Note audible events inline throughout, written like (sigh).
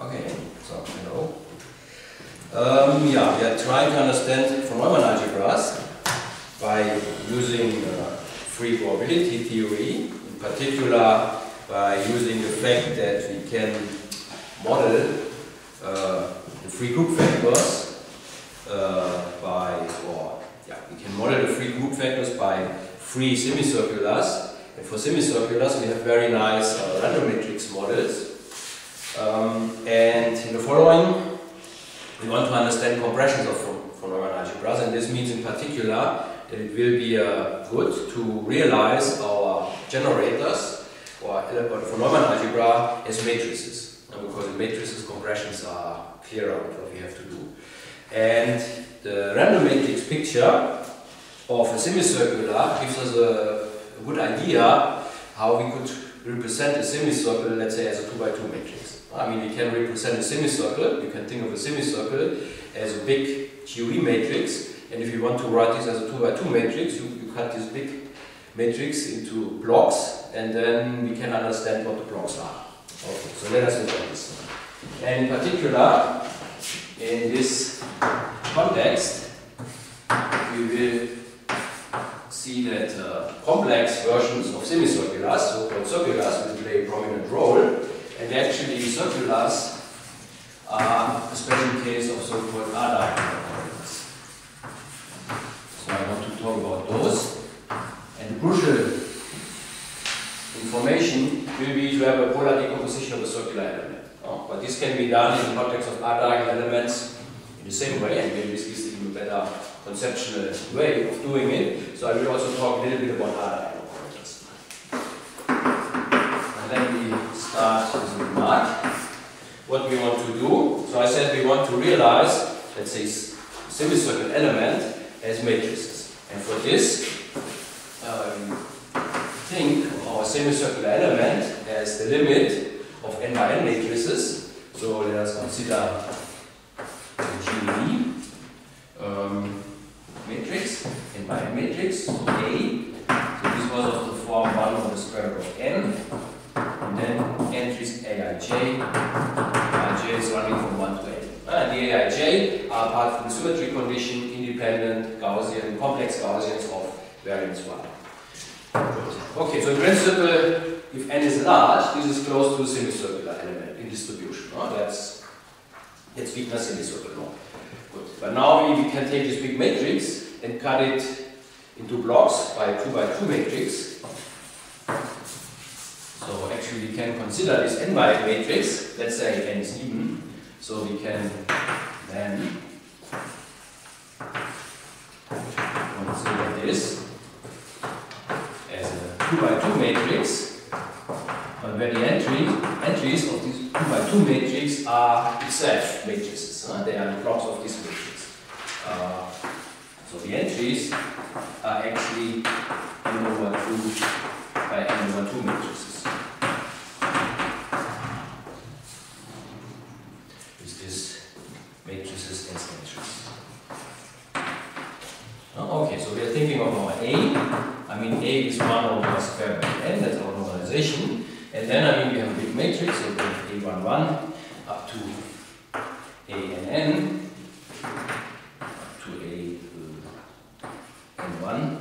Okay, so hello. Um, yeah, we are trying to understand von Neumann algebras by using uh, free probability theory, in particular by using the fact that we can model uh, the free group factors uh, by, or yeah, we can model the free group factors by free semicirculars. And for semicirculars, we have very nice uh, random matrix models. Um, and in the following, we want to understand compressions of Neumann algebras, and this means in particular that it will be uh, good to realize our generators or, or von algebra as matrices, because in matrices compressions are clearer what we have to do. And the random matrix picture of a semicircular gives us a, a good idea how we could represent a semicircle, let's say, as a 2 by 2 matrix. I mean, we can represent a semicircle, you can think of a semicircle as a big GOE matrix, and if you want to write this as a 2 by 2 matrix, you, you cut this big matrix into blocks, and then we can understand what the blocks are. Okay, so let us look at this. And in particular, in this context, we will see that uh, complex versions of semicirculars, so-called circulars, will play a prominent role, and actually circulars are a special case of so-called R-diagonal operators. So I want to talk about those. And crucial information will be to have a polar decomposition of a circular element. Oh, but this can be done in the context of R-diagonal elements in the same way, and maybe this is even a better conceptual way of doing it. So I will also talk a little bit about R-diagonal operators. And let remark. What we want to do, so I said we want to realize, let's say, semicircular element as matrices. And for this, um, think of our semicircular element as the limit of n by n matrices. So let us consider the GE um, matrix, n by n matrix, A. So this was of the form 1 over the square root of n. And then entries Aij, Aij is running from 1 to 8. And the Aij are apart from the symmetry condition, independent Gaussian, complex Gaussians of variance 1. Okay, so in principle, if n is large, this is close to a semicircular element in distribution. No? That's jetzt liegt a semicircle law. Good. But now we, we can take this big matrix and cut it into blocks by 2 by 2 matrix. So actually we can consider this n by matrix, let's say n is even, so we can then consider this as a 2 by 2 matrix, but where the entry, entries of this 2 by 2 matrix are itself matrices, uh, they are the blocks of this matrix. Uh, so the entries are actually n over 2 by n over 2 matrices. Is this matrices as entries? Oh, okay, so we are thinking of our A. I mean, A is 1 over square root n, that's our normalization. And then, I mean, we have a big matrix, so we have A11 up to A and n, up to A uh, n1.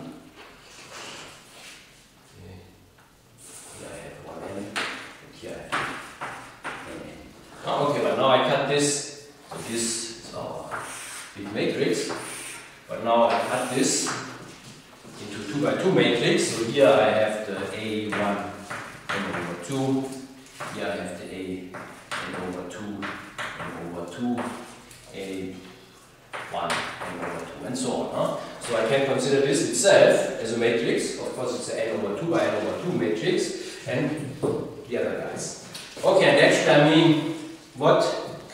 Here I have 1n, and here I have n. Oh, okay, but now I cut this, so this is our big matrix. But now I cut this into 2 by 2 matrix. So here I have the A1 n over 2. Here I have the A A n over 2 n over 2. A1 n over 2 and so on. Huh? So I can consider this itself as a matrix. Of course it's a n over 2 by n over 2 matrix. And the other guys. Okay, and actually I mean, what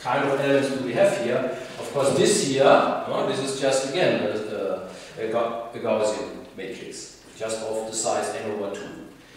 kind of elements do we have here? Of course, this here, no, this is just again a, a Gaussian matrix, just of the size n over 2.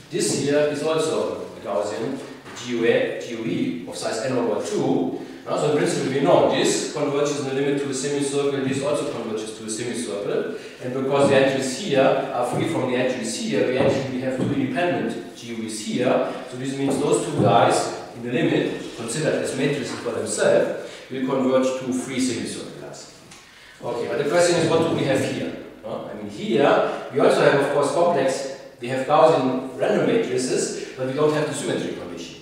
This here is also a Gaussian GOE, GOE of size n over 2. No, so in principle, we know this converges in the limit to a semicircle, this also converges to a semicircle. And because the entries here are free from the entries here, we actually have two independent GOEs here. So this means those two guys in the limit, considered as matrices for themselves, will converge to free semicirculars. Okay, but the question is, what do we have here? I mean, here we also have, of course, complex. We have Gaussian random matrices, but we don't have the symmetry condition.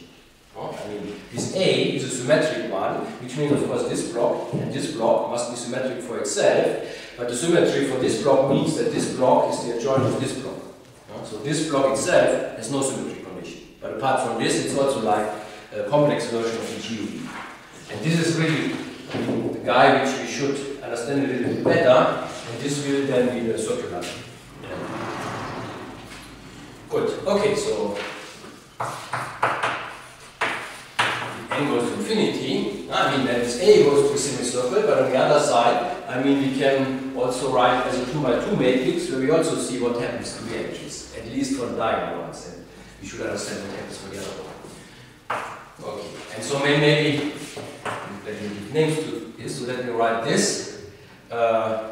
I mean, this A is a symmetric one, which means, of course, this block and this block must be symmetric for itself. But the symmetry for this block means that this block is the adjoint of this block. So this block itself has no symmetry condition. But apart from this, it's also like a complex version of the GUE. And this is really the guy which we should understand a little bit better, and this will then be the circular. Good. Okay, so n goes to infinity. I mean, that is A goes to a semicircle, but on the other side, I mean, we can also write as a 2 by 2 matrix where we also see what happens to the edges, at least for the diagonal ones. And we should understand what happens for the other one. Okay, and so maybe, me give names to this, so let me write this. Uh,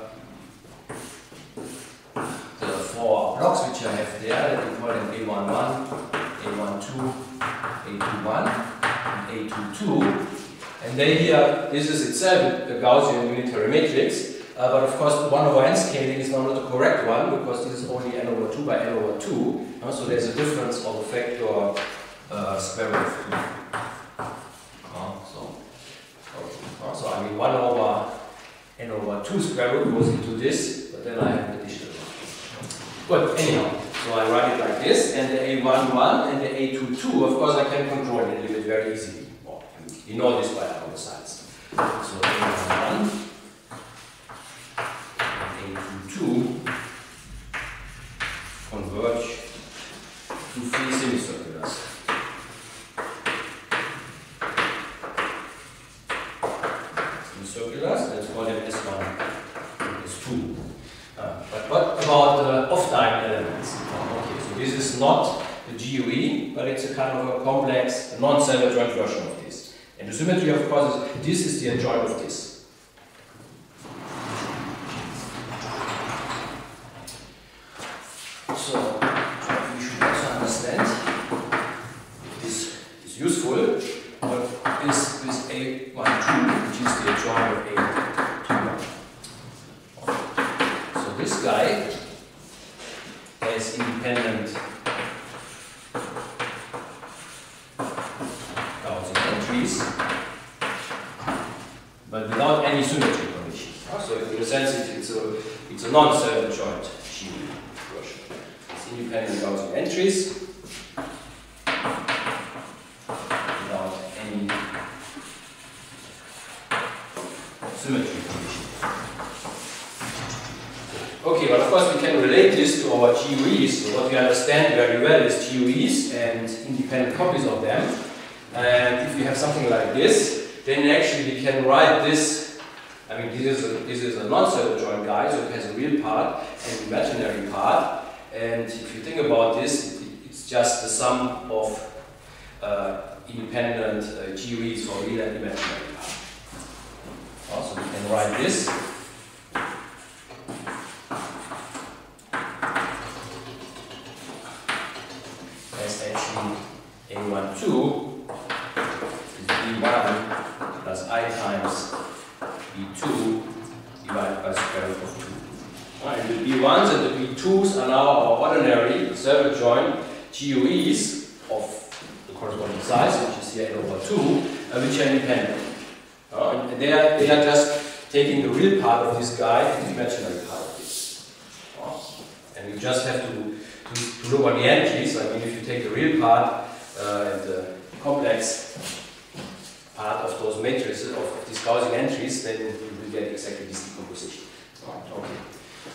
the four blocks which I have there, let me call them A11, A12, A21, and A22. And they here, this is itself a Gaussian unitary matrix, uh, but of course the 1 over n scaling is not the correct one because this is only n over 2 by n over 2. Uh, so there's a difference of a factor uh, square root of 2. Uh, so. So I mean 1 over n over 2 square root goes into this, but then I have additional one. But anyhow, so I write it like this, and the A11 and the A22, of course I can control it a little bit very easily. You know this by other sides. So A11 and A22 converge to semicirculars. Semicirculars, let's call them S1 and S2. Uh, but what about off-diagonal elements? Oh, okay, so this is not the GUE, but it's a kind of a complex, non-self-adjoint version of this. And the symmetry, of course, is this is the adjoint of this. So, we should also understand this is useful, but this is A12, which is the adjoint of A21. So this guy independent oh, but without any symmetry condition. Ah, so in a sense, it, it's a it's a version. It's independent Gaussian entries without any symmetry condition. Okay, but of course we can relate this to our GUEs. So what we understand very well is GUEs and independent copies of them. And if we have something like this, then actually we can write this. I mean, this is a, this is a non-self-adjoint guy, so it has a real part and imaginary part. And if you think about this, it's just the sum of uh, independent uh, GUEs for real and imaginary part. Also, we can write this. The ones and the B2s are now our ordinary self-adjoint GUEs of the corresponding size, which is here n over 2, uh, which are independent. Uh, and they are, they are just taking the real part of this guy and the imaginary part of this. Uh, and you just have to, to, to look at the entries. I mean, if you take the real part uh, and the complex part of those matrices, of these Gaussian entries, then you will get exactly this decomposition. Okay.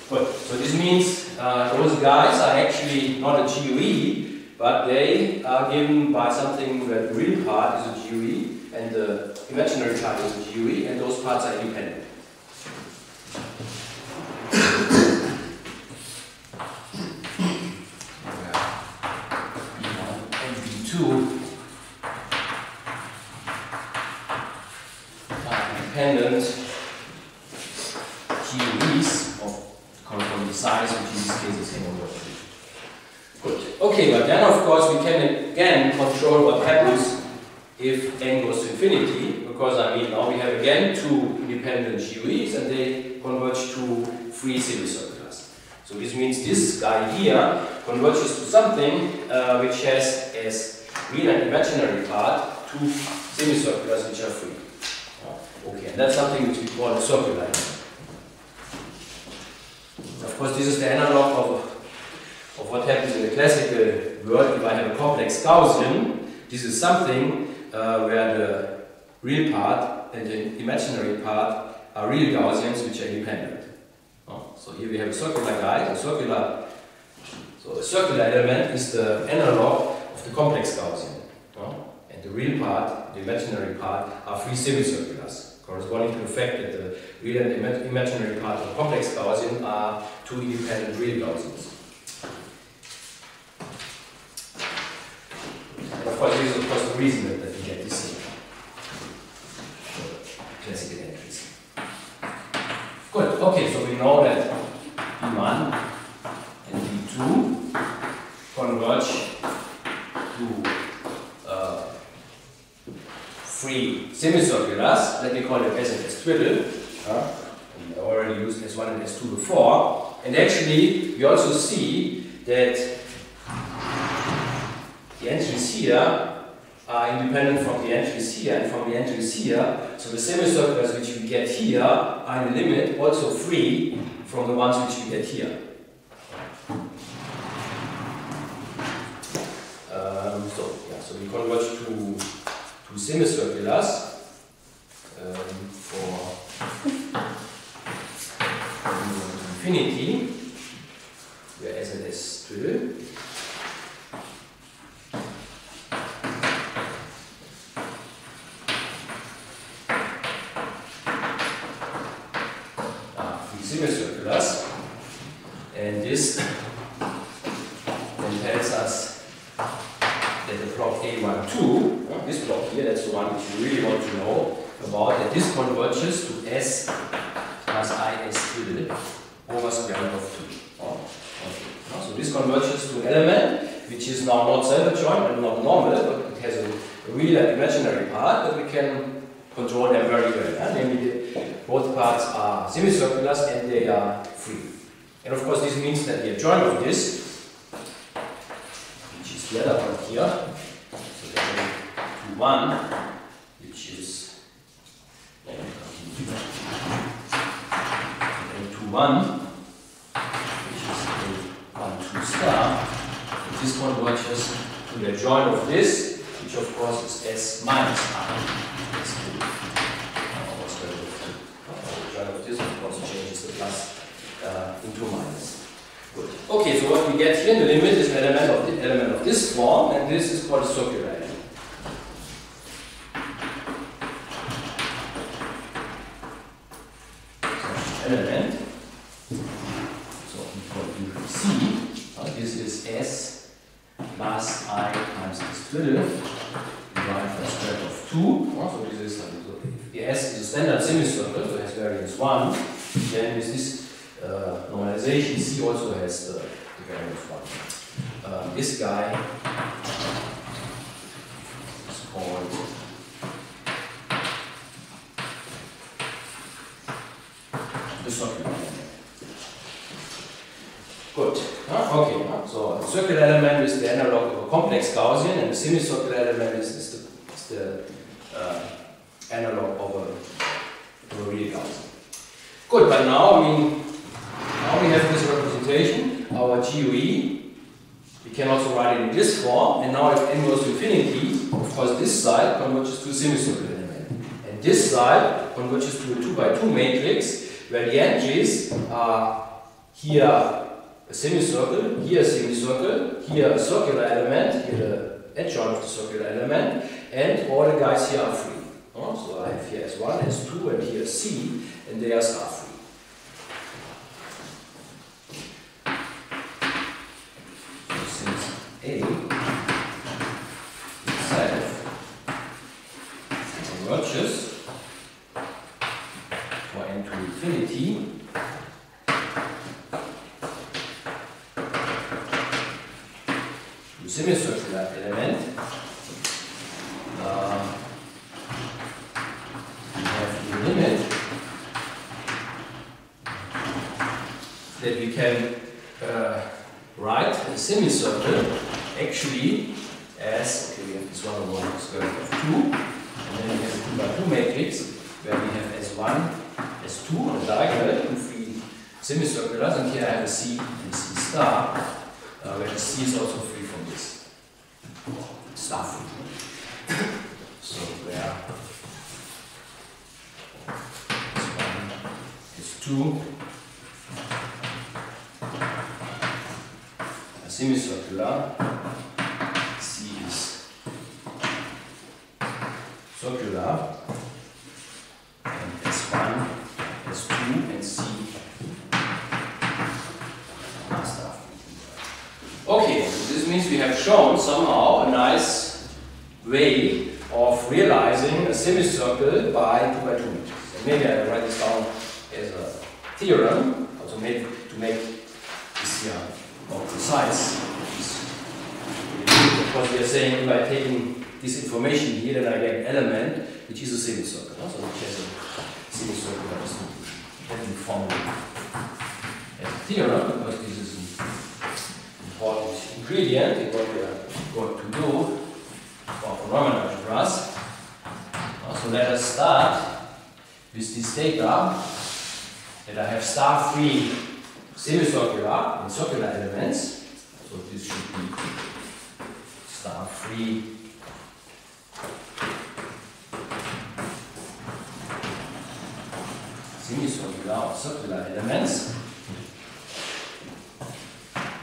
Good. So this means uh, those guys are actually not a GUE, but they are given by something where the real part is a GUE and the imaginary part is a GUE, and those parts are independent GUEs of corresponding size, which in this case is n over 3. Good. Okay, but then of course we can again control what happens if n goes to infinity, because I mean now we have again two independent GUEs and they converge to free semicirculars. So this means this guy here converges to something uh, which has as real and imaginary part two semicirculars which are free. Okay, and that's something which we call a circular. Of course, this is the analog of, of what happens in the classical if I have a complex Gaussian. This is something uh, where the real part and the imaginary part are real Gaussians which are independent. Oh, so here we have a circular guy, a circular, so a circular element is the analog of the complex Gaussian. Oh, and the real part, the imaginary part, are free semicirculars, corresponding to the fact that the real and Im imaginary part of the complex Gaussian are two independent real Gaussians. Of course, this is of course the reason that, that we get this classical entries. Good, okay, so we know that B1 and B2 converge to uh, free semicirculars, let me call it S and S twiddle. Uh, we already used S1 and S2 before. And actually, we also see that entries here are independent from the entries here and from the entries here. So the semicirculars which we get here are in the limit also free from the ones which we get here. Um, so, yeah, so we converge to, to semicirculars um, for infinity, where S and S. Good, but now, I mean, now we have this representation, our GUE. We can also write it in this form, and now if n goes to infinity, of course this side converges to a semicircular element. And this side converges to a 2 by 2 matrix, where the edges are here a semicircle, here a semicircle, here a circular element, here the adjoint of the circular element, and all the guys here are free. Oh, so I have here S1, S2, and here C, and they are star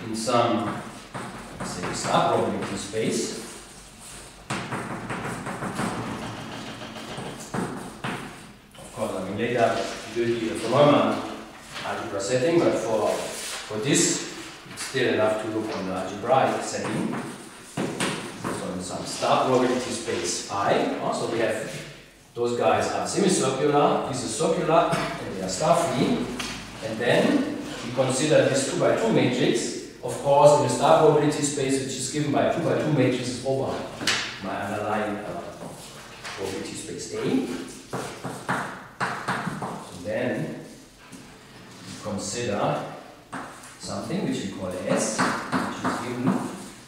in some say star probability space. Of course, I mean later be a von Neumann algebra setting, but for for this it's still enough to look on the algebraic setting. So in some star probability space I, also we have those guys are semicircular, this is circular, and they are star free. And then we consider this 2 by 2 matrix, of course, in a star probability space which is given by 2 by 2 matrices over my underlying uh, probability space A. Then we consider something which we call S, which is given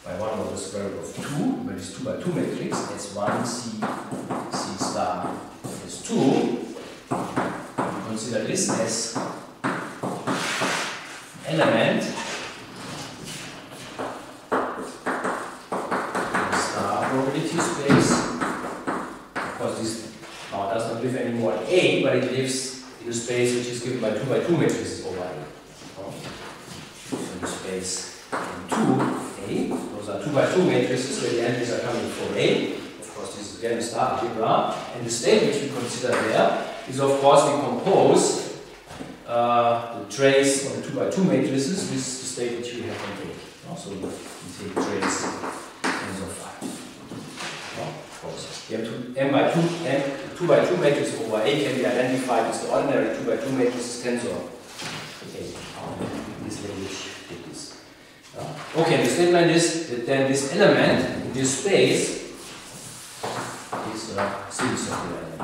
by 1 over the square root of 2, by this 2 by 2 matrix, S1, C, C star, S2. We consider this as element in star probability space. Of now does not live anymore in A, but it lives in a space which is given by 2 by 2 matrices over A. So in space M2, A, those are 2 by 2 matrices where the entries are coming from A. Of course, this is again star algebra. And the state which we consider there is, of course, we compose uh, the trace of the 2 by 2 matrices with the state which we have on A. Also, we take trace. No, The M2, M by 2, M, 2 by 2 matrix over A can be identified as the ordinary 2 by 2 matrix tensor A. Um, this language did this. Uh, okay, the statement is that then this element in this space is a semicircular element.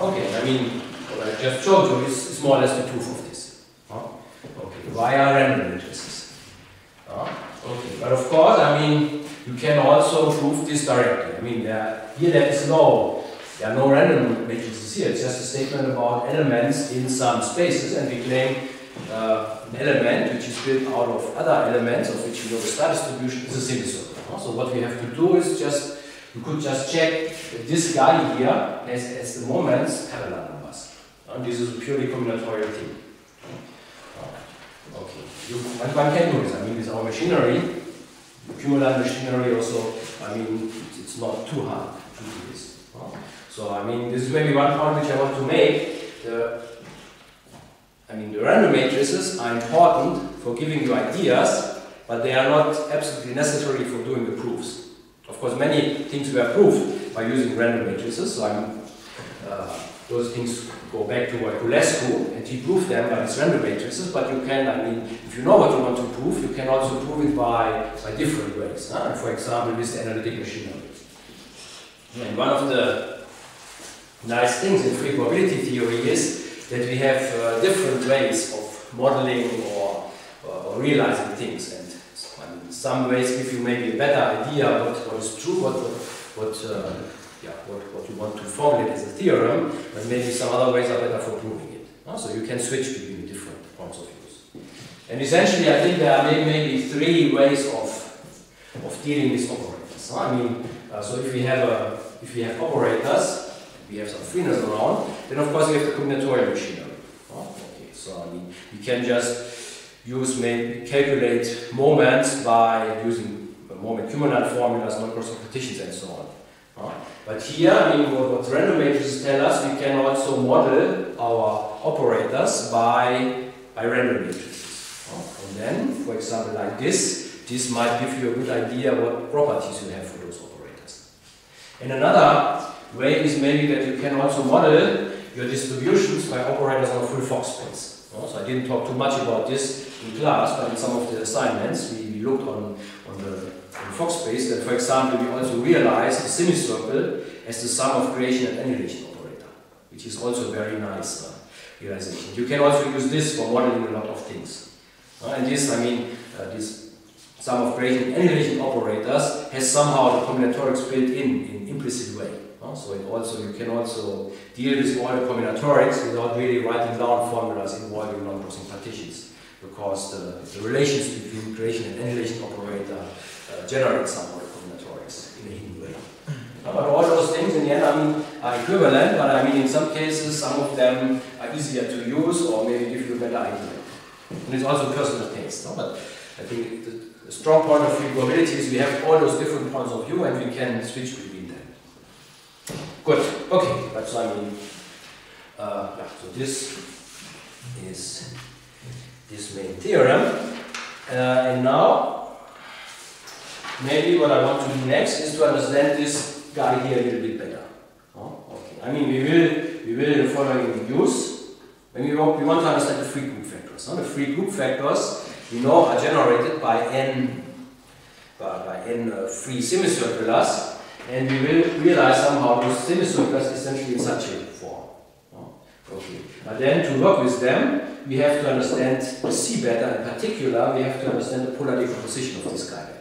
Okay, I mean, what I just showed you is, is more or less the proof of this. Huh? Okay, why are random matrices? Okay, but of course, I mean, you can also prove this directly. I mean, there, here there is no, there are no random matrices here. It's just a statement about elements in some spaces, and we claim uh, an element which is built out of other elements of which you know the star distribution is a semicircle. Huh? So what we have to do is just you could just check this guy here has, has the moments parallel numbers. And this is a purely combinatorial thing. Okay, you, one, one can do this. I mean, with our machinery, cumulant machinery also, I mean, it's, it's not too hard to do this. So, I mean, this is maybe one point which I want to make. The, I mean, the random matrices are important for giving you ideas, but they are not absolutely necessary for doing the proofs. Of course, many things were proved by using random matrices, so I'm, uh, those things go back to Voiculescu, and he proved them by these random matrices, but you can, I mean, if you know what you want to prove, you can also prove it by, by different ways. Huh? For example, with analytic machinery. And one of the nice things in free probability theory is that we have uh, different ways of modeling or, or, realizing things. And I mean, some ways give you maybe a better idea what, what is true, what, what, uh, yeah, what, what you want to formulate as a theorem, but maybe some other ways are better for proving it. Uh, so you can switch between different points of views. And essentially, I think there are maybe, three ways of, of dealing with operators. Uh, I mean, uh, so if we have a, if we have operators, we have some freeness around, then of course we have the combinatorial machinery. Oh, okay, so I mean, we can just use, maybe calculate moments by using moment cumulant formulas, non-crossing partitions and so on. But here, I mean, what, what random matrices tell us, we can also model our operators by, by random matrices. And then, for example, like this, this might give you a good idea what properties you have for those operators. And another way is maybe that you can also model your distributions by operators on full Fock space. So I didn't talk too much about this in class, but in some of the assignments we, we looked on, on the Fock space that, for example, we also realize the semicircle as the sum of creation and annihilation operator, which is also a very nice uh, realization. You can also use this for modeling a lot of things. Uh, and this, I mean, uh, this sum of creation and annihilation operators has somehow the combinatorics built in, in implicit way. So it also you can also deal with all the combinatorics without really writing down formulas involving non-crossing partitions because the, the, relations between creation and annihilation operator generate some the combinatorics in a hidden way. But all those things in the end I mean, are equivalent, but I mean in some cases some of them are easier to use or maybe give you a better idea. And it's also personal taste. No? But I think the, strong point of free is we have all those different points of view and we can switch between them. Good. Okay, that's I mean. Uh, yeah, so this is this main theorem. Uh, and now, maybe what I want to do next is to understand this guy here a little bit better. Oh, okay. I mean, we will we will in the following use when we want, we want to understand the free group factors. No? The free group factors we know are generated by n by, by n uh, free semicirculars and we will realize somehow those semicircles essentially in such a form. Okay. But then to work with them, we have to understand the C better. In particular, we have to understand the polar decomposition of this guy.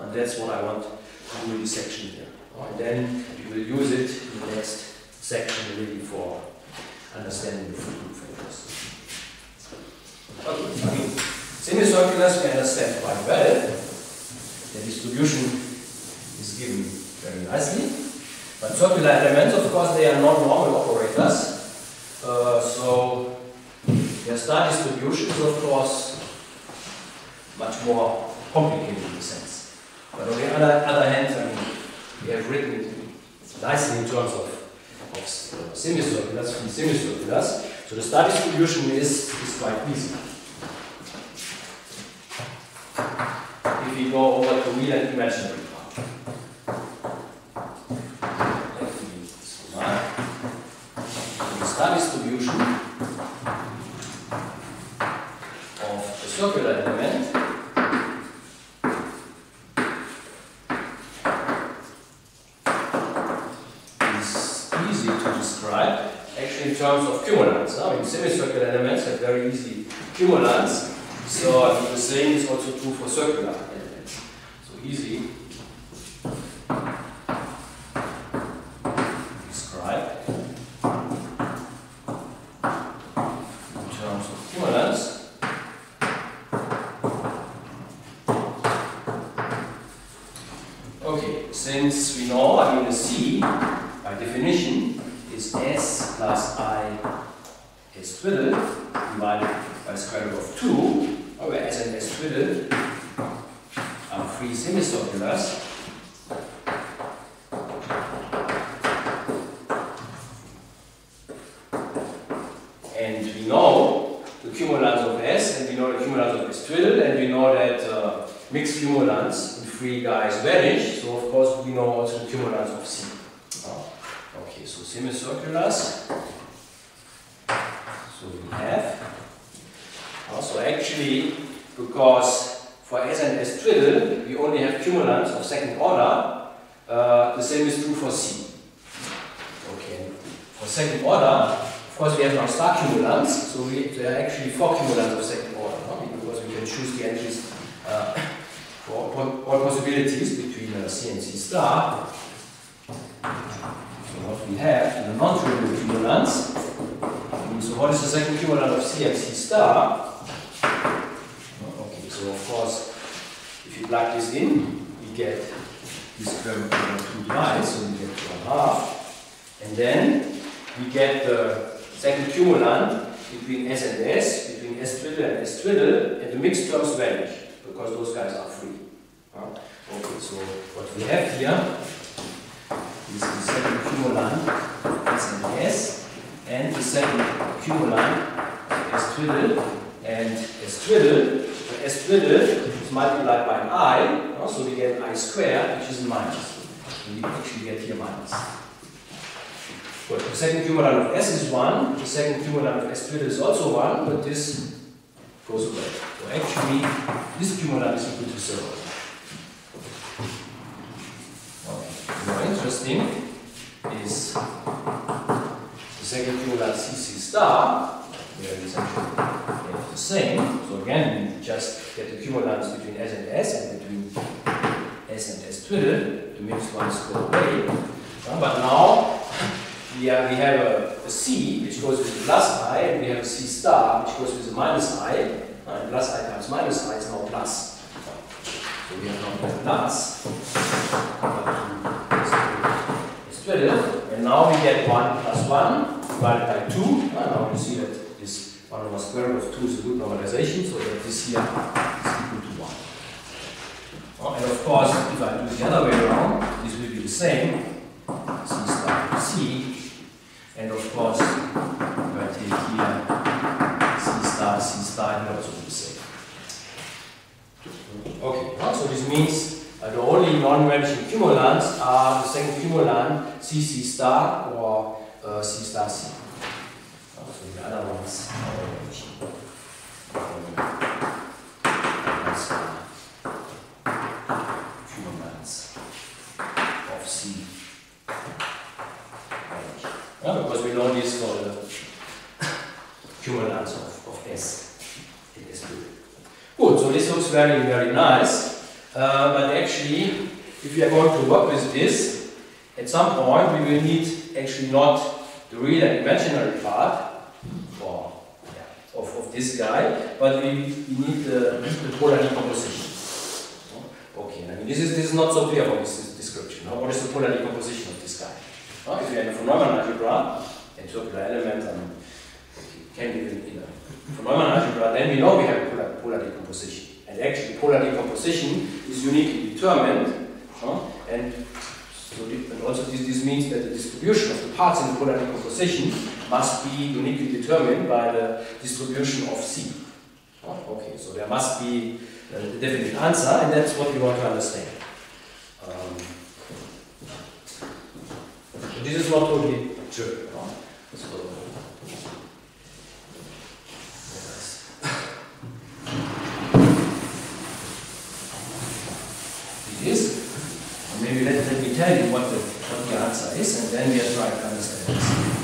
And that's what I want to do in this section here. And then we will use it in the next section really for understanding the free group factors. Okay. I mean, semicirculars we understand quite well. The distribution is given very nicely. But circular elements, of course, they are non-normal operators. Uh, so their star distribution is, of course, much more complicated in a sense. But on the other, other hand, I mean, we have written it nicely in terms of, of uh, semicirculars, semicirculars. So the star distribution is, is quite easy. If we go over to real and imaginary. Part. The star distribution of the circular element is easy to describe actually in terms of cumulants. I mean, semicircular elements have very easy cumulants, so the same is also true for circular elements. So easy we have the non-trivial cumulants, so what is the second cumulant of C and C star? Oh, okay, so of course, if you plug this in, we get this term over 2 divides, so we get 1 half. And then we get the second cumulant between S and S, between S twiddle and S twiddle, and the mixed terms vanish, because those guys are free. Okay, so what we have here is the second cumulant S and S, and the second cumulant S twiddle, and S twiddle, the S twiddle is multiplied by an I, uh, so we get I squared, which is minus. We actually get here minus. Good. The second cumulant of S is 1, the second cumulant of S twiddle is also 1, but this goes away. So actually, this cumulant is equal to 0. Okay. More interesting is the second cumulant CC star, where is actually the same. So again, we just get the cumulants between S and S and between S and S twiddle. The mixed ones go away. Uh, but now we have, we have a, a C which goes with the plus I, and we have a C star which goes with the minus I. Uh, plus I times minus I is now plus. So we have now plus. And now we get 1 plus 1 divided by 2. Uh, now you see that this 1 over square root of 2 is a good normalization, so that this here is equal to 1. Oh, and of course, if I do the other way around, this will be the same. C star C. And of course, if I take here C star, C star, will also be the same. Okay, so this means uh, the only non-vanishing cumulants are the second cumulant CC star or uh, C star C. So the other ones. Cumulants of C. Yeah, because we know this for the cumulants of, of S in S Good, so this looks very, very nice. Uh, but actually, if we are going to work with this, at some point we will need actually not the real and imaginary part for, yeah, of, of this guy, but we, we need the, the polar decomposition. Okay, I mean this is, this is not so clear from this description. No? What is the polar decomposition of this guy? No? If we have a Neumann algebra and circular element and can be in a Neumann algebra, then we know we have a polar, polar decomposition. Polar decomposition is uniquely determined. And, so and also this, this means that the distribution of the parts in the polar decomposition must be uniquely determined by the distribution of C. Okay, so there must be a definite answer, and that's what we want to understand. Um, this is not totally true. No? So, is. Maybe let, let me tell you what the, what the answer is, and then we trying to understand this.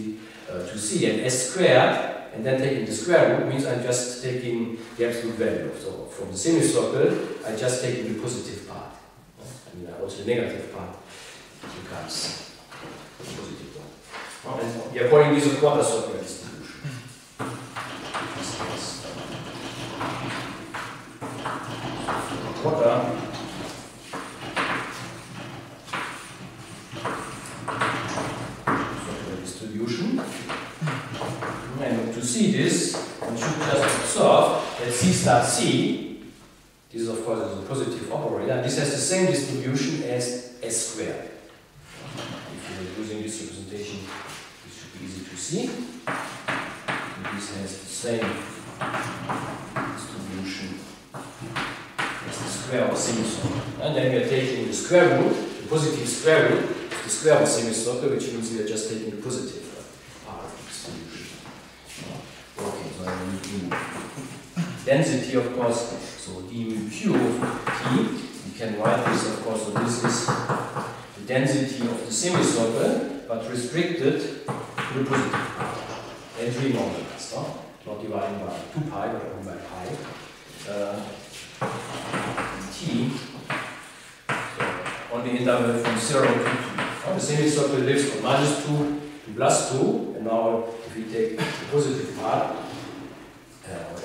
Easy uh, to see, and S squared and then taking the square root means I'm just taking the absolute value. Of so from the semicircle, I just taking the positive part. And also the negative part becomes the positive one. And we are calling this a quarter circular distribution. Quarter circular distribution. And to see this, one should just observe that C star C, this is of course is a positive operator, this has the same distribution as S squared. If you're using this representation, this should be easy to see. And this has the same distribution as the square of a semicircle. And then we are taking the square root, the positive square root, the square of a semicircle, which means we are just taking the positive part of the distribution. Okay, so I will do density, of course, so d mu q of t, we can write this, of course, so this is the density of the semicircle, but restricted to the positive part, and renormalized, no? not dividing by 2 pi, but only by pi. Uh, t, so on the interval from 0 to 2. Uh, the semicircle lives from minus 2 to plus 2, and now if we take the positive part,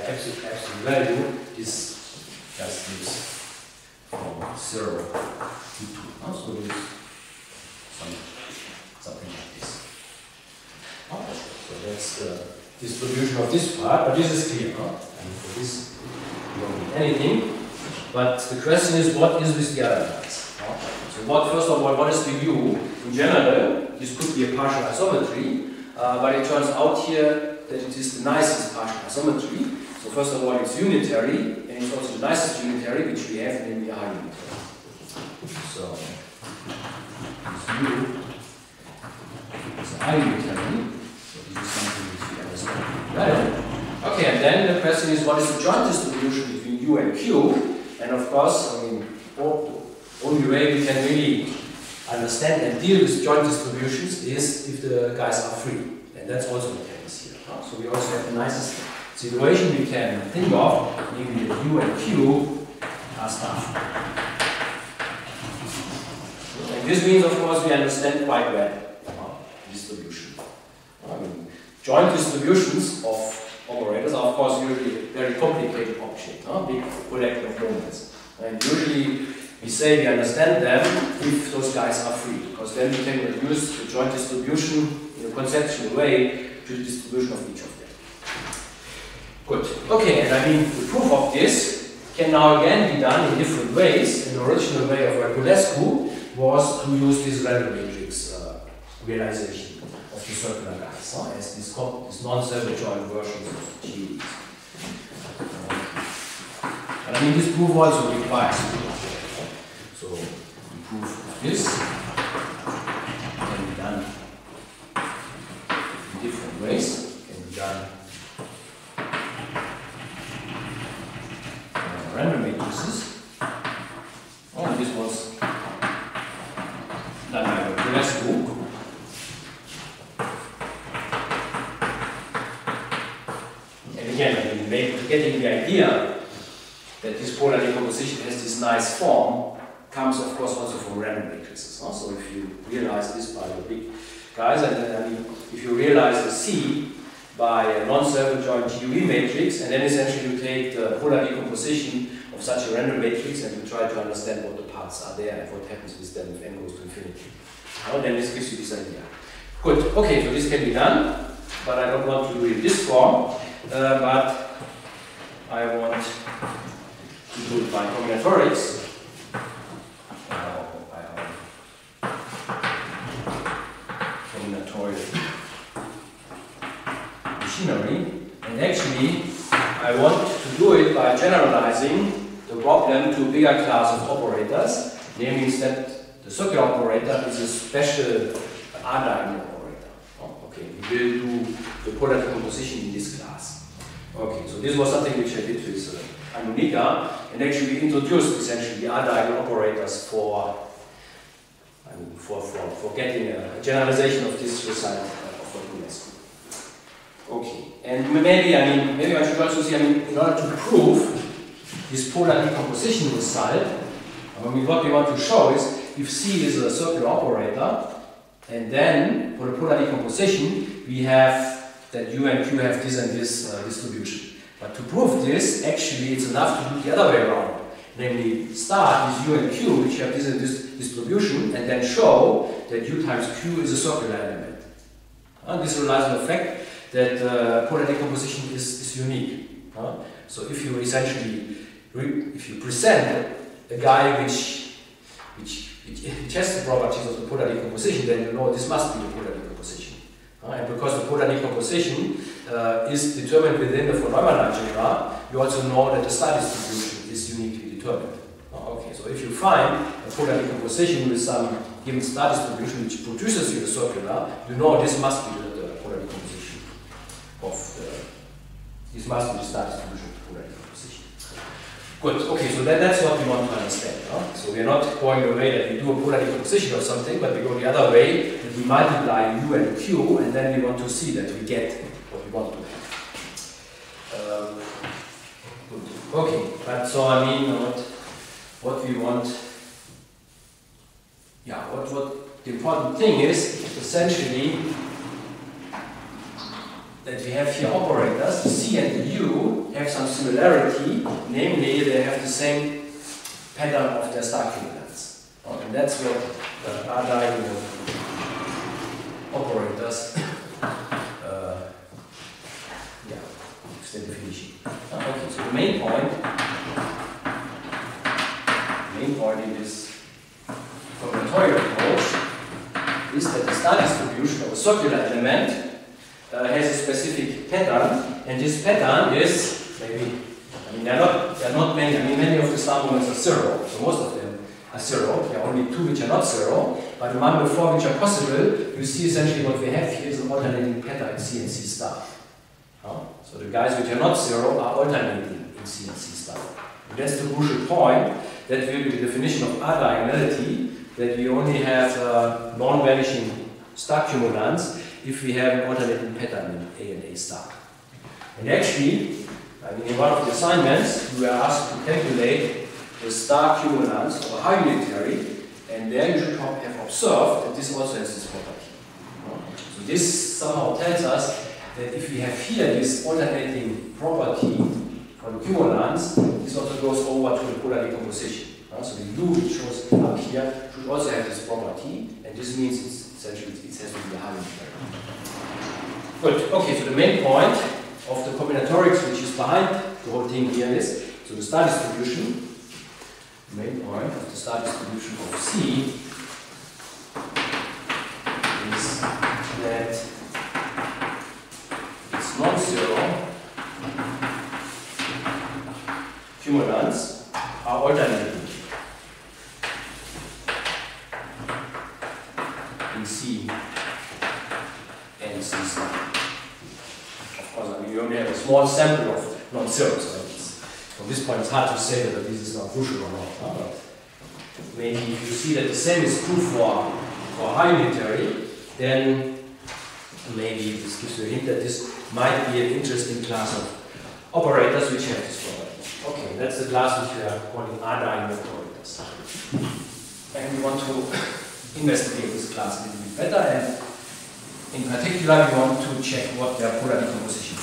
absolute, absolute value, is just lives from 0 to 2. Uh, so this some, something like this. Okay. So that's the distribution of this part, but this is clear. Huh? And for this, you don't need anything. But the question is, what is with the other parts? So what, first of all, what is the U? In general, this could be a partial isometry, uh, but it turns out here that it is the nicest partial isometry. So first of all, it's unitary, and it's also the nicest unitary, which we have in the Haar unitary. So, U is Haar unitary. So this is something which we understand well. Okay, and then the question is, what is the joint distribution between U and Q? And of course, I mean, only way we can really understand and deal with joint distributions is if the guys are free. And that's also the case here. So we also have the nicest situation we can think of, namely that U and Q are staff. And this means, of course, we understand quite well distribution. I mean, joint distributions of operators are, of course, usually very complicated objects, big collection of moments. And usually we say we understand them if those guys are free, because then we can reduce the joint distribution in a conceptual way to the distribution of each of them. Good. Okay, and I mean, the proof of this can now again be done in different ways. The original way of Voiculescu was to use this random matrix uh, realization of the circular guys huh, as this, these non-self-adjoint versions of GUEs. And I mean, this proof also requires so the proof of this can be done in different ways. Can be done uh, matrices. Oh, this was done by Voiculescu. And again, I mean, getting the idea that this polar decomposition has this nice form comes, of course, also from random matrices. No? So if you realize this by your big guys, and then I mean, if you realize the C by a non-self-adjoint GUE matrix, and then essentially you take the polar decomposition of such a random matrix and we try to understand what the parts are there and what happens with them if n goes to infinity. Now then this gives you this idea. Good, okay, so this can be done, but I don't want to do it this form, uh, but I want to do it by combinatorics. Combinatorial machinery, and actually I want to do it by generalizing the problem to bigger class of operators, namely that the circular operator is a special R-diagonal operator. Oh, okay, we will do the polar decomposition in this class. Okay, so this was something which I did with uh, Andu Nica, and actually we introduced essentially the R-diagonal operators for, mean, for, for, for getting a generalization of this result uh, of Voiculescu. Okay, and maybe, I mean, maybe I should also say, I mean, in order to prove this polar decomposition result, I mean, what we want to show is if C is a circular operator, and then for the polar decomposition, we have that U and Q have this and this uh, distribution. But to prove this, actually, it's enough to do the other way around. Namely, start with U and Q, which have this and this distribution, and then show that U times Q is a circular element. Uh, this relies on the fact that uh, polar decomposition is, is unique. So if you essentially, if you present a guy which, which, which (laughs) has the properties of the polar decomposition, then you know this must be the polar decomposition. And because the polar decomposition uh, is determined within the von Neumann algebra, you also know that the star distribution is uniquely determined. Uh, okay, so if you find a polar decomposition with some given star distribution which produces you a circular, you know this must be the, the polar decomposition of the, this must be the star distribution of the decomposition. Good, okay, so that, that's what we want to understand. Huh? So we are not going the way that we do a polar decomposition of something, but we go the other way, that we multiply U and Q, and then we want to see that we get what we want to have. Um, good. Okay, but so I mean, what, what we want, yeah, what, what the important thing is, essentially, that we have here operators, C and U have some similarity, namely they have the same pattern of their star cumulants. And that's what the R-diagonal operators, (coughs) uh, yeah, definition. Okay, so the main point, the main point in this combinatorial approach is that the star distribution of a circular element uh, has a specific pattern, and this pattern is maybe, I mean, there are not, there are not many, I mean, many of the star moments are zero, so most of them are zero. There are only two which are not zero, but among the four which are possible, you see essentially what we have here is an alternating pattern in C and C star. Uh, so the guys which are not zero are alternating in C and C star. And that's the crucial point. That will be the definition of R-diagonality, that we only have uh, non-vanishing star cumulants if we have an alternating pattern in A and A star. And actually, in one of the assignments, we were asked to calculate the star cumulants of a Haar unitary, and there you should have observed that this also has this property. So this somehow tells us that if we have here this alternating property for the cumulants, this also goes over to the polar decomposition. So the U which shows up here should also have this property, and this means it's essentially it has to be. Good. Okay, so the main point of the combinatorics which is behind the whole thing here is, so the star distribution, the main point of the star distribution of C is that it's non-zero cumulants are alternating in C and C star. Of course, I mean, you only have a small sample of non-zeros. So from this point, it's hard to say whether this is not crucial or not. Huh? But maybe if you see that the same is true for, for Haar unitary, then maybe this gives you a hint that this might be an interesting class of operators which have this property. Okay, that's the class which we are calling R-diagonal operators. And we want to investigate this class a little bit better and in particular we want to check what their polar decomposition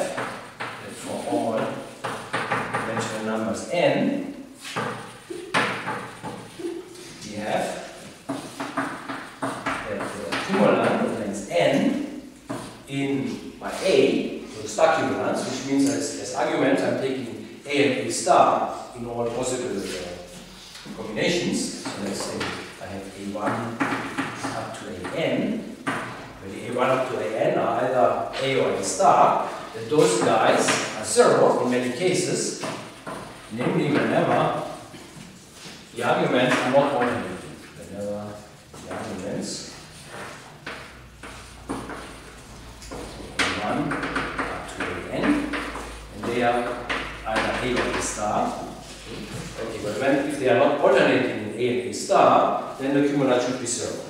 have for all dimensional numbers. N, we have that the cumulant length n in my A, so the star cumulants, which means as, as argument I'm taking A and A star in all possible uh, combinations. So let's say I have A1 up to AN, where the A1 up to AN are either A or A star, that those guys are zero in many cases, namely whenever the arguments are not alternating. Whenever the arguments A1 up to AN, and they are either A or A star. Okay, but when, if they are not alternating in A and A star, then the cumulant should be zero.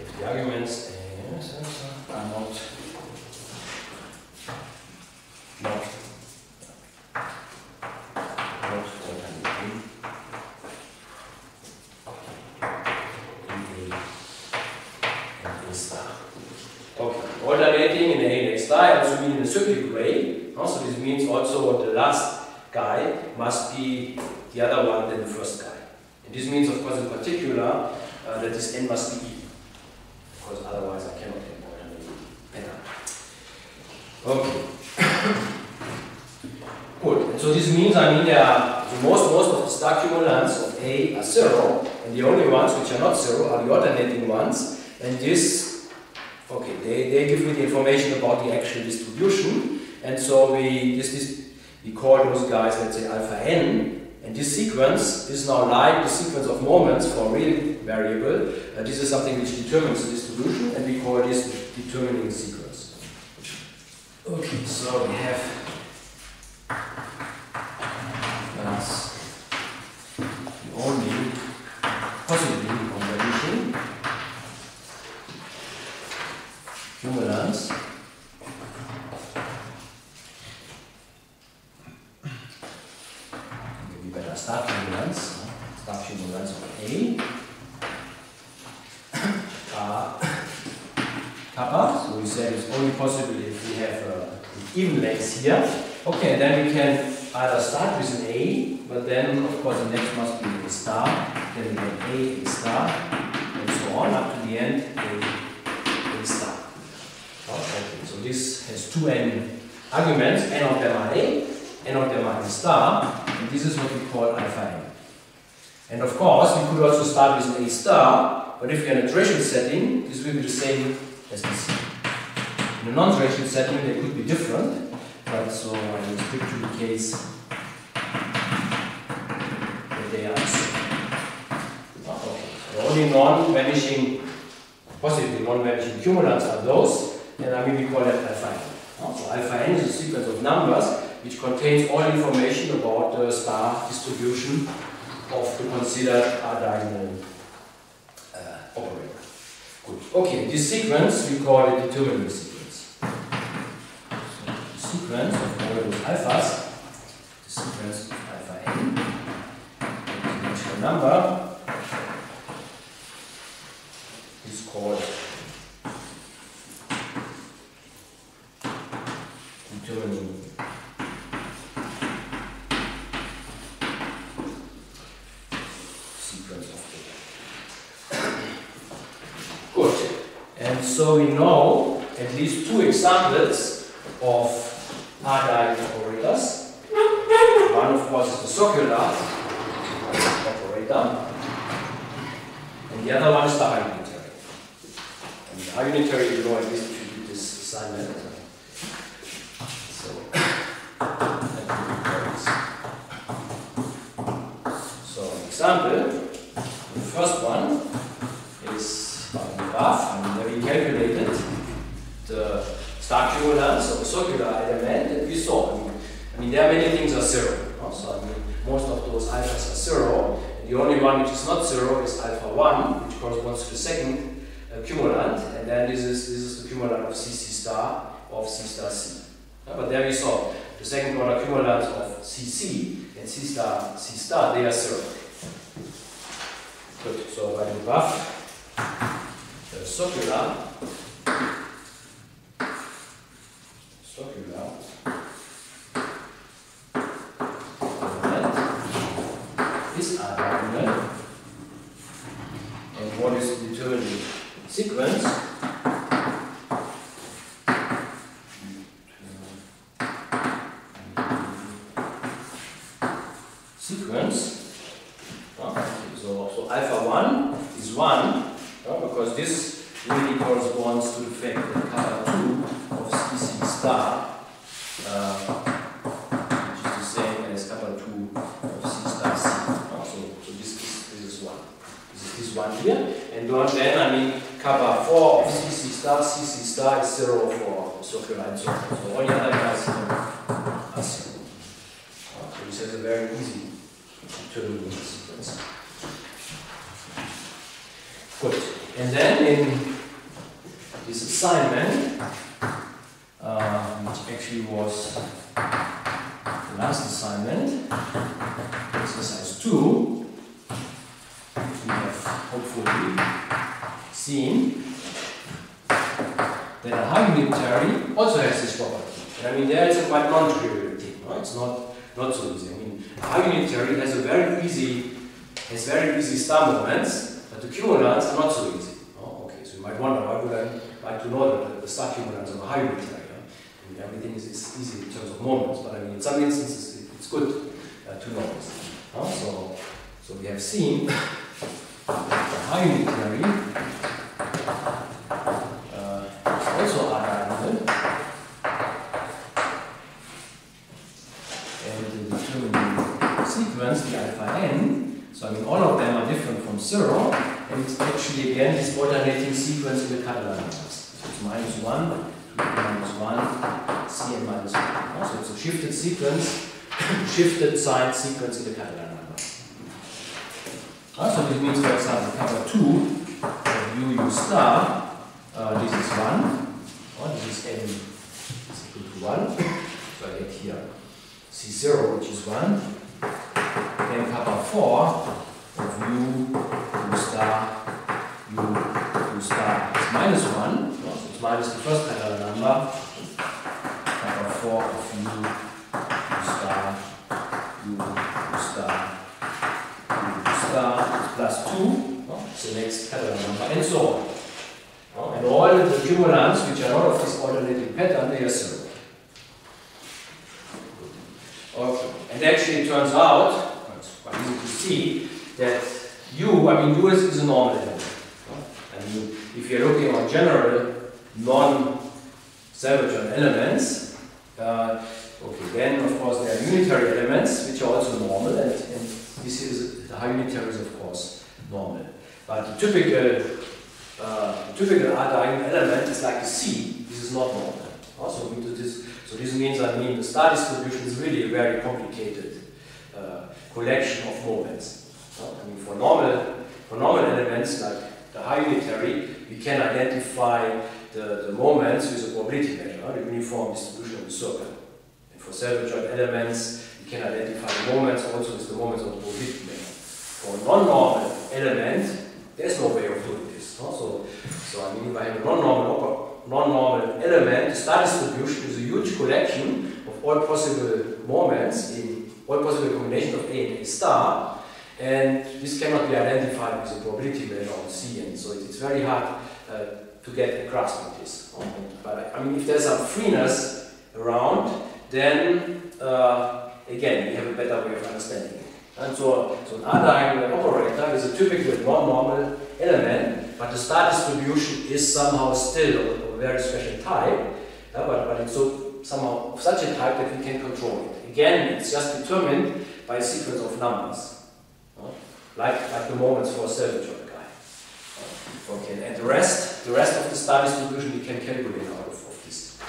If the arguments uh, are not not not alternating in A and A star. Okay, alternating in A and A star also mean in a cyclic way. Also, this means also the last guy must be the other one than the first guy. And this means, of course, in particular, uh, that this n must be even. Because otherwise I cannot have alternating pattern. Okay. So this means, I mean, so most most of the star cumulants of A are zero, and the only ones which are not zero are the alternating ones. And this, okay, they, they give me the information about the actual distribution. And so we this, this we call those guys, let's say alpha n, and this sequence is now like the sequence of moments for real variable. Uh, this is something which determines the distribution, and we call this the determining sequence. Okay, so we have that's the only possible convolution cumulants maybe better star cumulants star cumulants of A are kappa so we said it's only possible if we have uh, even lengths here. Okay then we can either start with an A, but then of course the next must be a star, then again A, A star, and so on up to the end A, A star. Okay, so this has two n arguments, n of them are A, n of them are A star, and this is what we call alpha n. And of course, we could also start with an A star, but if you're in a tracial setting, this will be the same as see. In a non-tracial setting, they could be different, but so I will stick to the case that they are the same. Okay, so only non-vanishing, possibly non-vanishing cumulants are those, and I mean we call that alpha n. So alpha n is a sequence of numbers which contains all information about the star distribution of the considered r-diagonal uh, operator. Good. Okay, this sequence we call a determinant sequence. Sequence of all those alphas, the sequence of alpha n, the natural number is called determining sequence of data. Good. And so we know at least two examples of r-diagonal operators. One, of course, is the circular operator, and the other one is the Haar unitary. And the Haar unitary, you know, at if you this assignment. So. So, an example, the first one is by the graph, I mean, where we calculated the star cumulants of a circular element that we saw. I mean, I mean, there are many things are zero. no? So, I mean, most of those alphas are zero. And the only one which is not zero is alpha 1, which corresponds to the second uh, cumulant. And then this is, this is the cumulant of CC star of C star C. Yeah, but there we saw the second order cumulants of CC and C star C star, they are zero. Good. So by the graph, the circular, circular is a diagonal. And what is the determining? Sequence. Okay, So, so alpha 1 is 1 uh, because this really corresponds to the fact that kappa 2 of CC star, uh, which is the same as kappa 2 of C star C. Uh, so, so this is this is 1. This one here. And then- I mean kappa 4 of CC star, CC star is 0 for circular and so on. So all the other guys are 0. So this is a very easy determining sequence. Good. And then in this assignment, uh, which actually was the last assignment, exercise 2, we have hopefully seen that a Haar unitary also has this property. I mean, there is a quite non-trivial thing, no? It's not, not so easy. I mean, a Haar unitary has a very easy, has very easy star moments, but the cumulants are not so easy. Oh, okay, so you might wonder, why would I like to know that the star cumulants of a Haar unitary? yeah? I mean, everything is, is easy in terms of moments, but I mean, in some instances, it's good uh, to know this. So, so we have seen unitary uh, also a diagonal. And the determining sequence, the alpha n, so I mean all of them are different from zero, and it's actually again this alternating sequence in the Catalan numbers. So it's minus 1, 2 minus 1, c and minus 1. Uh, So it's a shifted sequence, (coughs) shifted sign sequence in the Catalan. So this means, for example, kappa 2 of u u star, uh, this is 1, uh, this is n is equal to 1. So I get here C0, which is 1. Then kappa 4 of u, u star, u, u star is minus 1. So it's minus the first parallel number. Kappa 4 of u star, u, u star, u, u star plus 2. No? The next parallel number, and so on. And all the cumulants which are not of this alternating pattern, they are 0. Okay. And actually it turns out, it's quite easy to see, that U, I mean U is, is a normal element. if you're looking on general non-self-adjoint elements, uh, okay, then of course there are unitary elements which are also normal, and this is, the Haar unitary is of course normal. But the typical, uh, typical R element is like a C. This is not normal. Also, this, so this means I mean the star distribution is really a very complicated uh, collection of moments. I mean, for normal, for normal elements like the Haar unitary, we can identify the, the moments with a probability measure, the uniform distribution of the circle. And for self-adjoint elements, we can identify moments also with the moments of the probability measure. For a non-normal element, there's no way of doing this. No? So, so I mean, if I have a non-normal non-normal element, the star distribution is a huge collection of all possible moments in all possible combinations of A and A star, and this cannot be identified with a probability measure on C, and so it's very hard uh, to get a grasp of this. But I mean, if there's some freeness around, then uh, again, we have a better way of understanding it. And so, so an R-diagonal operator is a typical non-normal element, but the star distribution is somehow still of a very special type, uh, but, but it's so somehow of such a type that we can control it. Again, it's just determined by a sequence of numbers, uh, like, like the moments for a self-adjoint guy. Uh, okay, and the rest, the rest of the star distribution we can calculate out of, of these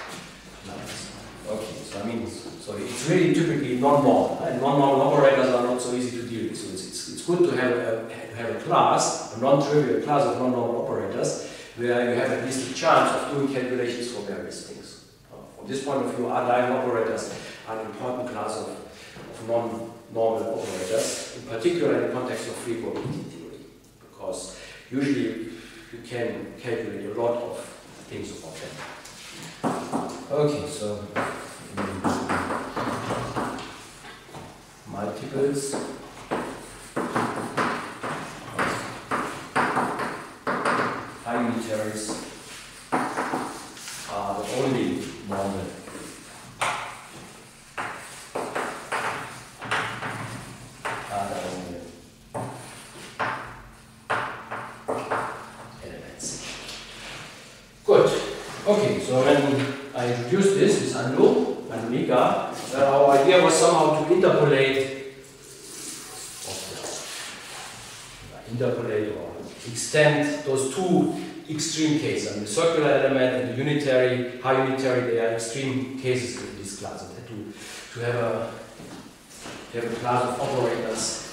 numbers. Okay, so I mean, so it's really typically non-normal. And non-normal operators are not so easy to deal with. So it's, it's, it's good to have a, have a class, a non-trivial class of non-normal operators, where you have at least a chance of doing calculations for various things. Uh, from this point of view, R-diagonal operators are an important class of, of non-normal operators, in particular in the context of free probability theory, because usually you can calculate a lot of things about them. Okay, so multiples are the only normal are the only elements. Good. Okay, so when I introduced this, this undo, Andu Nica, uh, our idea was somehow to interpolate, interpolate or extend those two extreme cases. I mean, the circular element and the unitary, Haar unitary, they are extreme cases in this class. And to, to have a to have a class of operators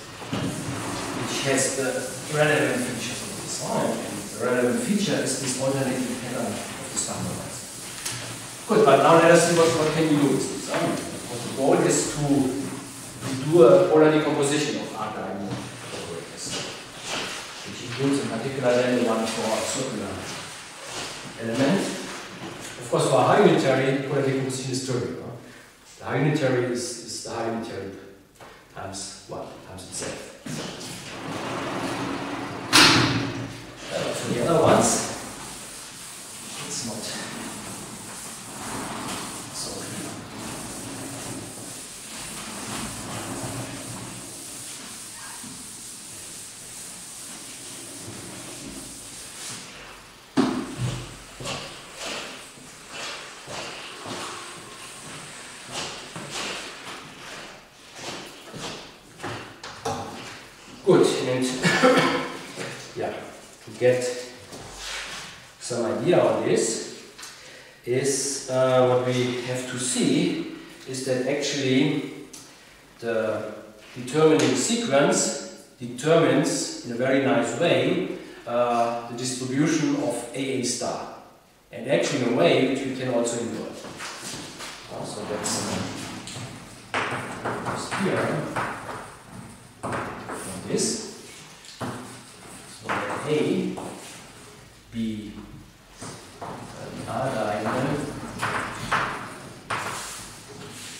which has the relevant features of this. And the relevant feature is this alternating pattern of the standardized. Good, but now let us see what, what can we do with this. Goal is to, do a polar decomposition of R-diagonal operators, which includes in particular then the one for circular element. Of course, for a Haar unitary, polar decomposition is trivial. The Haar unitary is, is the Haar unitary times 1 times itself. Uh, for the other ones, it's not so clear. Good, and yeah, to get some idea on this is uh, what we have to see that actually the determining sequence determines in a very nice way uh, the distribution of AA star and actually in a way which we can also invert. So that's uh, here from this. So let A be an R diagonal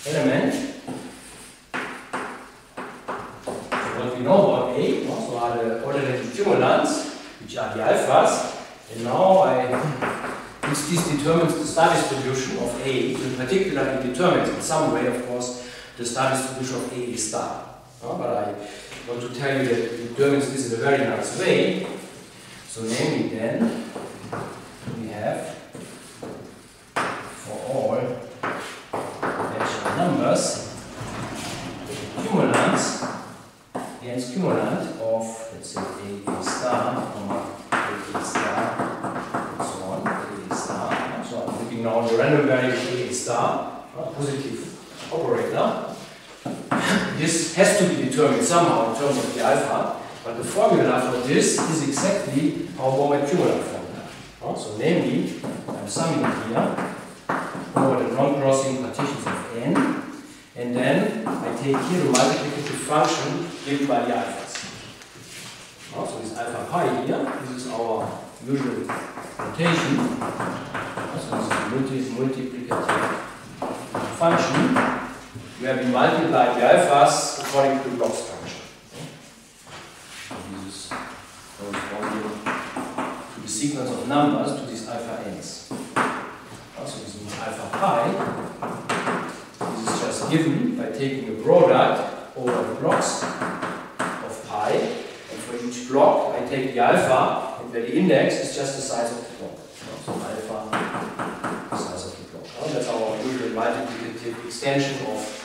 element. So what we know about A also are the alternating cumulants, which are the alphas. And now I this, this determines the star distribution of A, in particular it determines in some way, of course, the star distribution of A star. Uh, but I want to tell you that it this in a very nice way. So namely then, we have for all natural numbers, cumulants the nth cumulant of, let's say, A, A star, comma, A, A star, and so on, A, A star. So I'm looking now on the random variable A, A star, a positive operator. this has to be determined somehow in terms of the alpha, but the formula for this is exactly our moment cumulant formula. Uh, so namely, I'm summing here over the non-crossing partitions of n, and then I take here the multiplicative function given by the alphas. Uh, so this alpha pi here, this is our usual notation. Uh, so this is multi multiplicative function where we according to the Bloch's function. This to the sequence of numbers to these alpha n's. Also, this alpha pi. This is just given by taking a product over the blocks of pi, and for each block I take the alpha, and where the index is just the size of the block. So alpha, the size of the block. That's our usual multiplicative extension of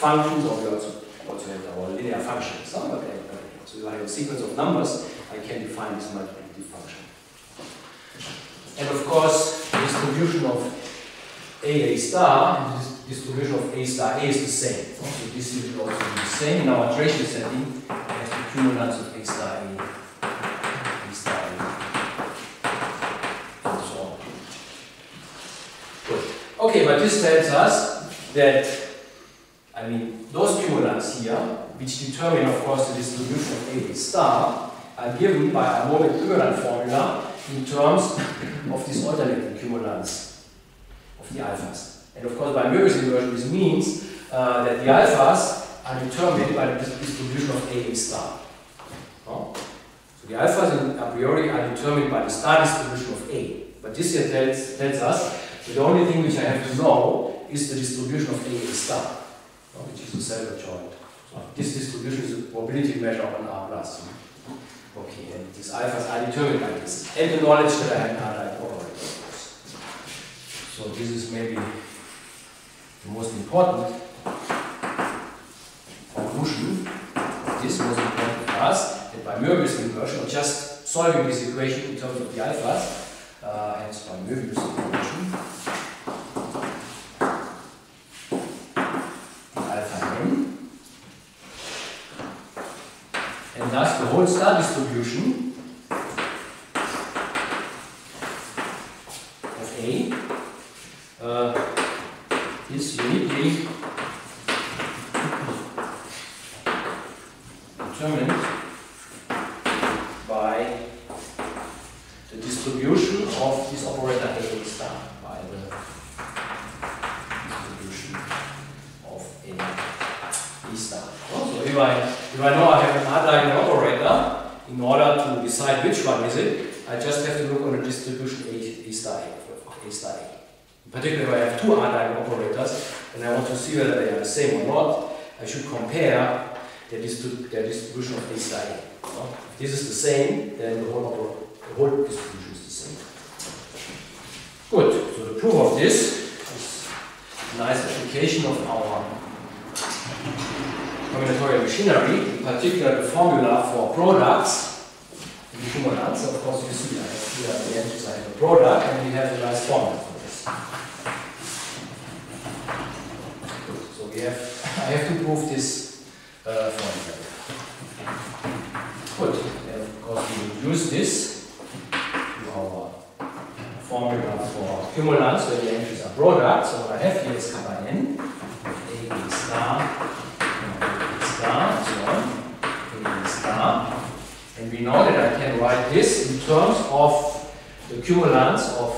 functions, or we have our linear functions. Okay. Uh, so if I have a sequence of numbers, I can define this multiplicative function. And of course, the distribution of A A star and distribution of A star A is the same. So this is also the same in our tracial setting as the cumulants of A star A, A star. Good. Okay, but this tells us that, I mean, those cumulants here, which determine, of course, the distribution of A star, are given by a moment cumulant formula in terms (coughs) of these alternating cumulants of the alphas. And of course, by Möbius inversion, this means uh, that the alphas are determined by the distribution of A star. Oh? So the alphas a priori are determined by the star distribution of A. But this here tells, tells us that the only thing which I have to know is the distribution of A star, which is the cell joint. So this distribution is a probability measure on R plus. Okay, and these alphas are determined by this. And the knowledge that I of course. So this is maybe the most important conclusion. This was important for us, that by Möbius inversion, or just solving this equation in terms of the alphas, uh, hence by Möbius inversion, the alpha n, and thus the whole star distribution. Of A uh, is uniquely determined by the distribution of this operator A star, by the distribution of A, A star. So if I, I know I have an R-diagonal operator, in order to decide which one is it, I just have to look on the distribution A, A star A, star A. In particular, if I have two R-diagonal operators, and I want to see whether they are the same or not, I should compare their, distrib distribution of A star A. If this is the same, then the whole, the whole distribution is the same. Good. So the proof of this is a nice application of our combinatorial machinery, in particular the formula for products in cumulants. Of course, you see have here at the end I have a product, and we have a nice formula for this. So we have, (laughs) I have to prove this uh, formula. Good. And of course, we will use this to our formula for cumulants where the entries are products. So what I have here is kappa n, A B star, A star, and so on, A B star. And we know that I can write this in terms of the cumulants of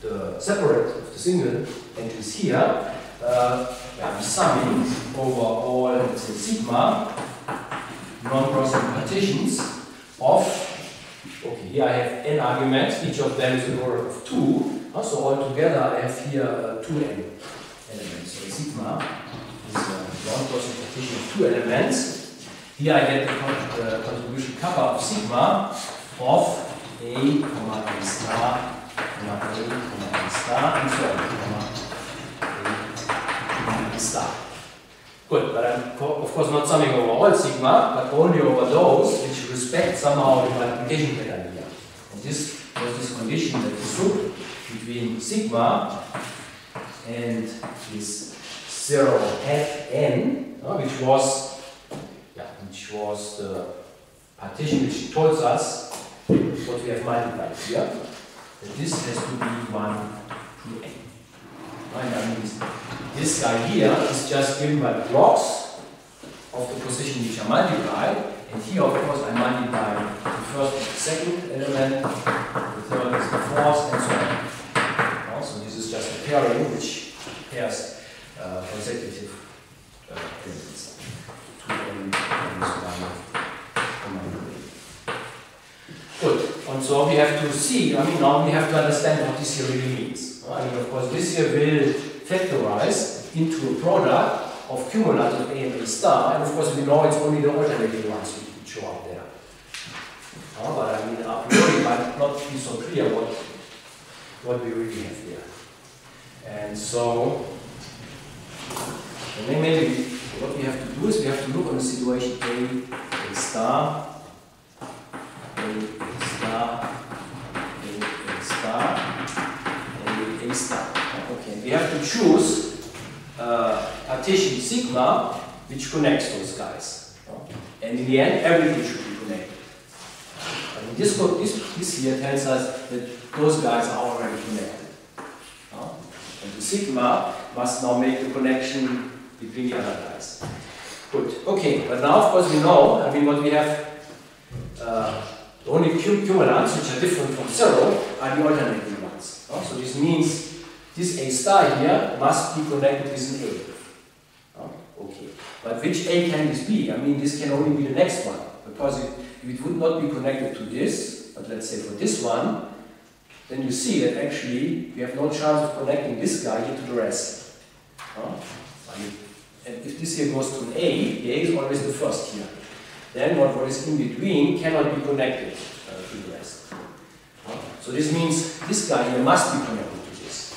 the separate, of the single entries here. Uh, I'm summing over all, say, sigma non-crossing partitions of Okay, here I have n arguments, each of them is in order of 2. Uh, so altogether I have here uh, 2 n elements. So sigma is a non-crossing partition of 2 elements. Here I get the, con the contribution kappa of sigma of a, comma a star, comma a, comma a star, and so on, comma a, comma a star. Good, but I'm of course not summing over all sigma, but only over those which respect somehow the multiplication here. And this was this condition that the soup between sigma and this zero f n, uh, which was which was the partition which told us what we have multiplied here, that this has to be 1 to n. Right, that means this guy here is just given by blocks of the position which are multiplied, and here of course I multiply the first and the second element, the third is the fourth, and so on. Also, this is just a pairing which pairs uh, consecutive uh, elements. Good. And so we have to see, I mean, now we have to understand what this here really means. I mean, of course, this here will factorize into a product of cumulative A and A star, and of course we know it's only the alternating ones which show up there. Uh, but I mean, a priori might not be so clear what, what we really have here. And so, and then maybe what we have to do is we have to look on the situation A, A star, A, A star, A, A star, A, A star. Okay, we have to choose uh, partition sigma which connects those guys. And in the end, everything should be connected. I mean, this, this, this here tells us that those guys are already connected. And the sigma must now make the connection between the other guys. Good. Okay, but now of course we know, I mean, what we have, uh, only cumulants which are different from zero are the alternating ones. So this means this A star here must be connected with an A. Oh, okay. But which A can this be? I mean, this can only be the next one. Because if it would not be connected to this, but let's say for this one, then you see that actually we have no chance of connecting this guy here to the rest. Oh, I mean, and if this here goes to an A, the A is always the first here. Then what, what is in between cannot be connected uh, to the rest. So this means this guy here must be connected. To this.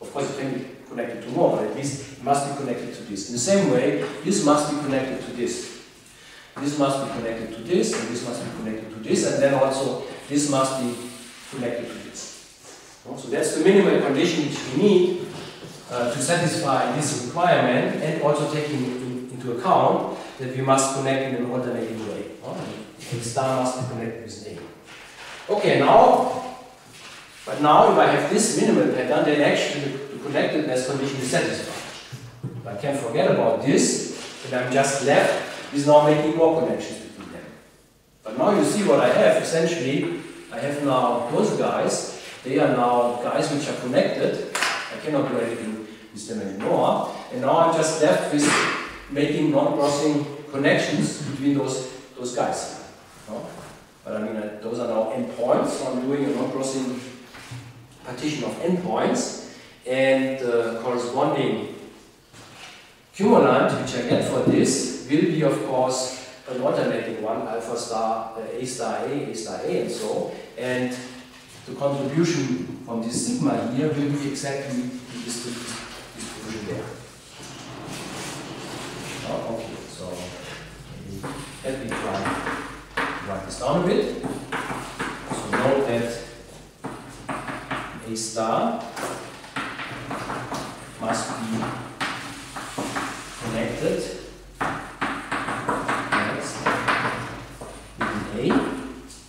Of course, it can be connected to more, but at least it must be connected to this. In the same way, this must be connected to this. This must be connected to this, and this must be connected to this, and then also this must be connected to this. So that's the minimal condition which we need uh, to satisfy this requirement, and also taking into, into account that we must connect in an alternating way. A star must be connected with A. Okay, now but now if I have this minimal pattern, then actually the connectedness condition is satisfied. I can't forget about this, and I'm just left with now making more connections between them. But now you see what I have, essentially, I have now those guys, they are now guys which are connected, I cannot do anything with anymore, and now I'm just left with making non-crossing connections between those, those guys. No? But I mean, uh, those are now endpoints, so I'm doing a non-crossing partition of endpoints and the corresponding cumulant which I get for this will be of course an alternating one, alpha star, uh, A star A, A star A and so and the contribution from this sigma here will be exactly this distribution there. Oh, okay, so let me try to write this down a bit. So note that a star must be connected next with A.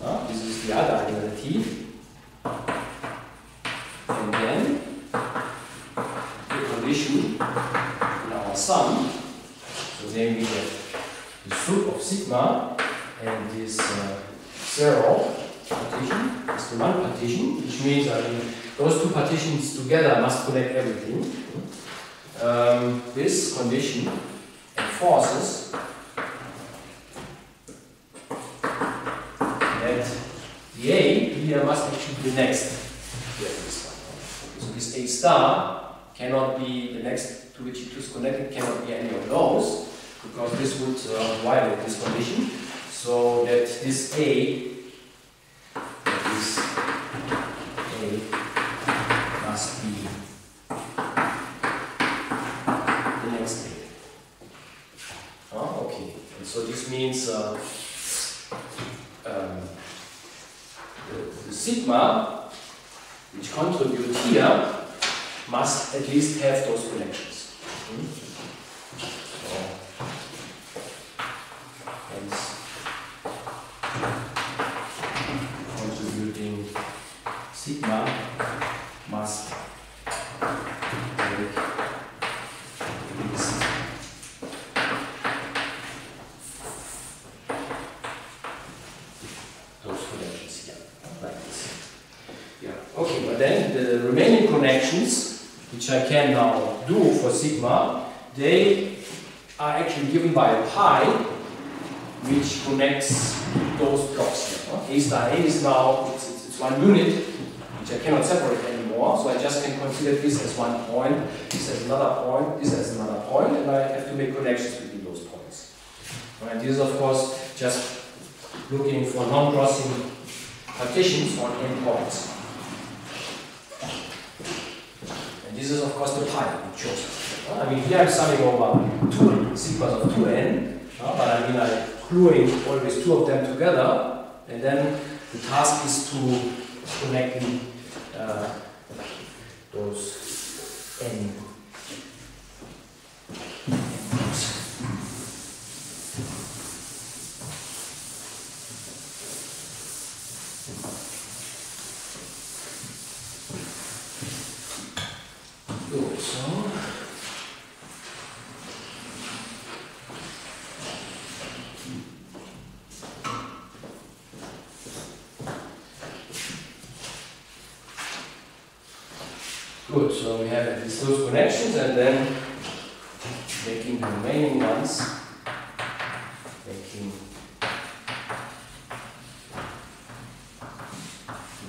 Uh, this is the other identity. Sum, so then we have the sup of sigma and this uh, zero partition is the one partition, which means I mean those two partitions together must connect everything. Um, this condition enforces that the A here must actually be the next So this A star cannot be the next to which it is connected, cannot be any of those, because this would uh, violate this condition. So that this A this A must be the next A. Oh, okay. And So this means uh, um, the, the sigma which contribute here must at least have those connections. Hmm? So, hence, contributing sigma must make at least those connections here, like this. Yeah, okay, but then the remaining connections, which I can now do for sigma, they are actually given by a pi, which connects those blocks here. huh? A star A now, it's, it's, it's one unit, which I cannot separate anymore, so I just can consider this as one point, this as another point, this as another point, and I have to make connections between those points. And this is of course just looking for non-crossing partitions on n points. And this is of course the pi we chose. Uh, I mean here I'm summing over two sigmas of 2n, uh, but I mean I'm gluing always two of them together, and then the task is to connecting uh, those n Good, so. Good, so we have at least those connections and then making the remaining ones, making the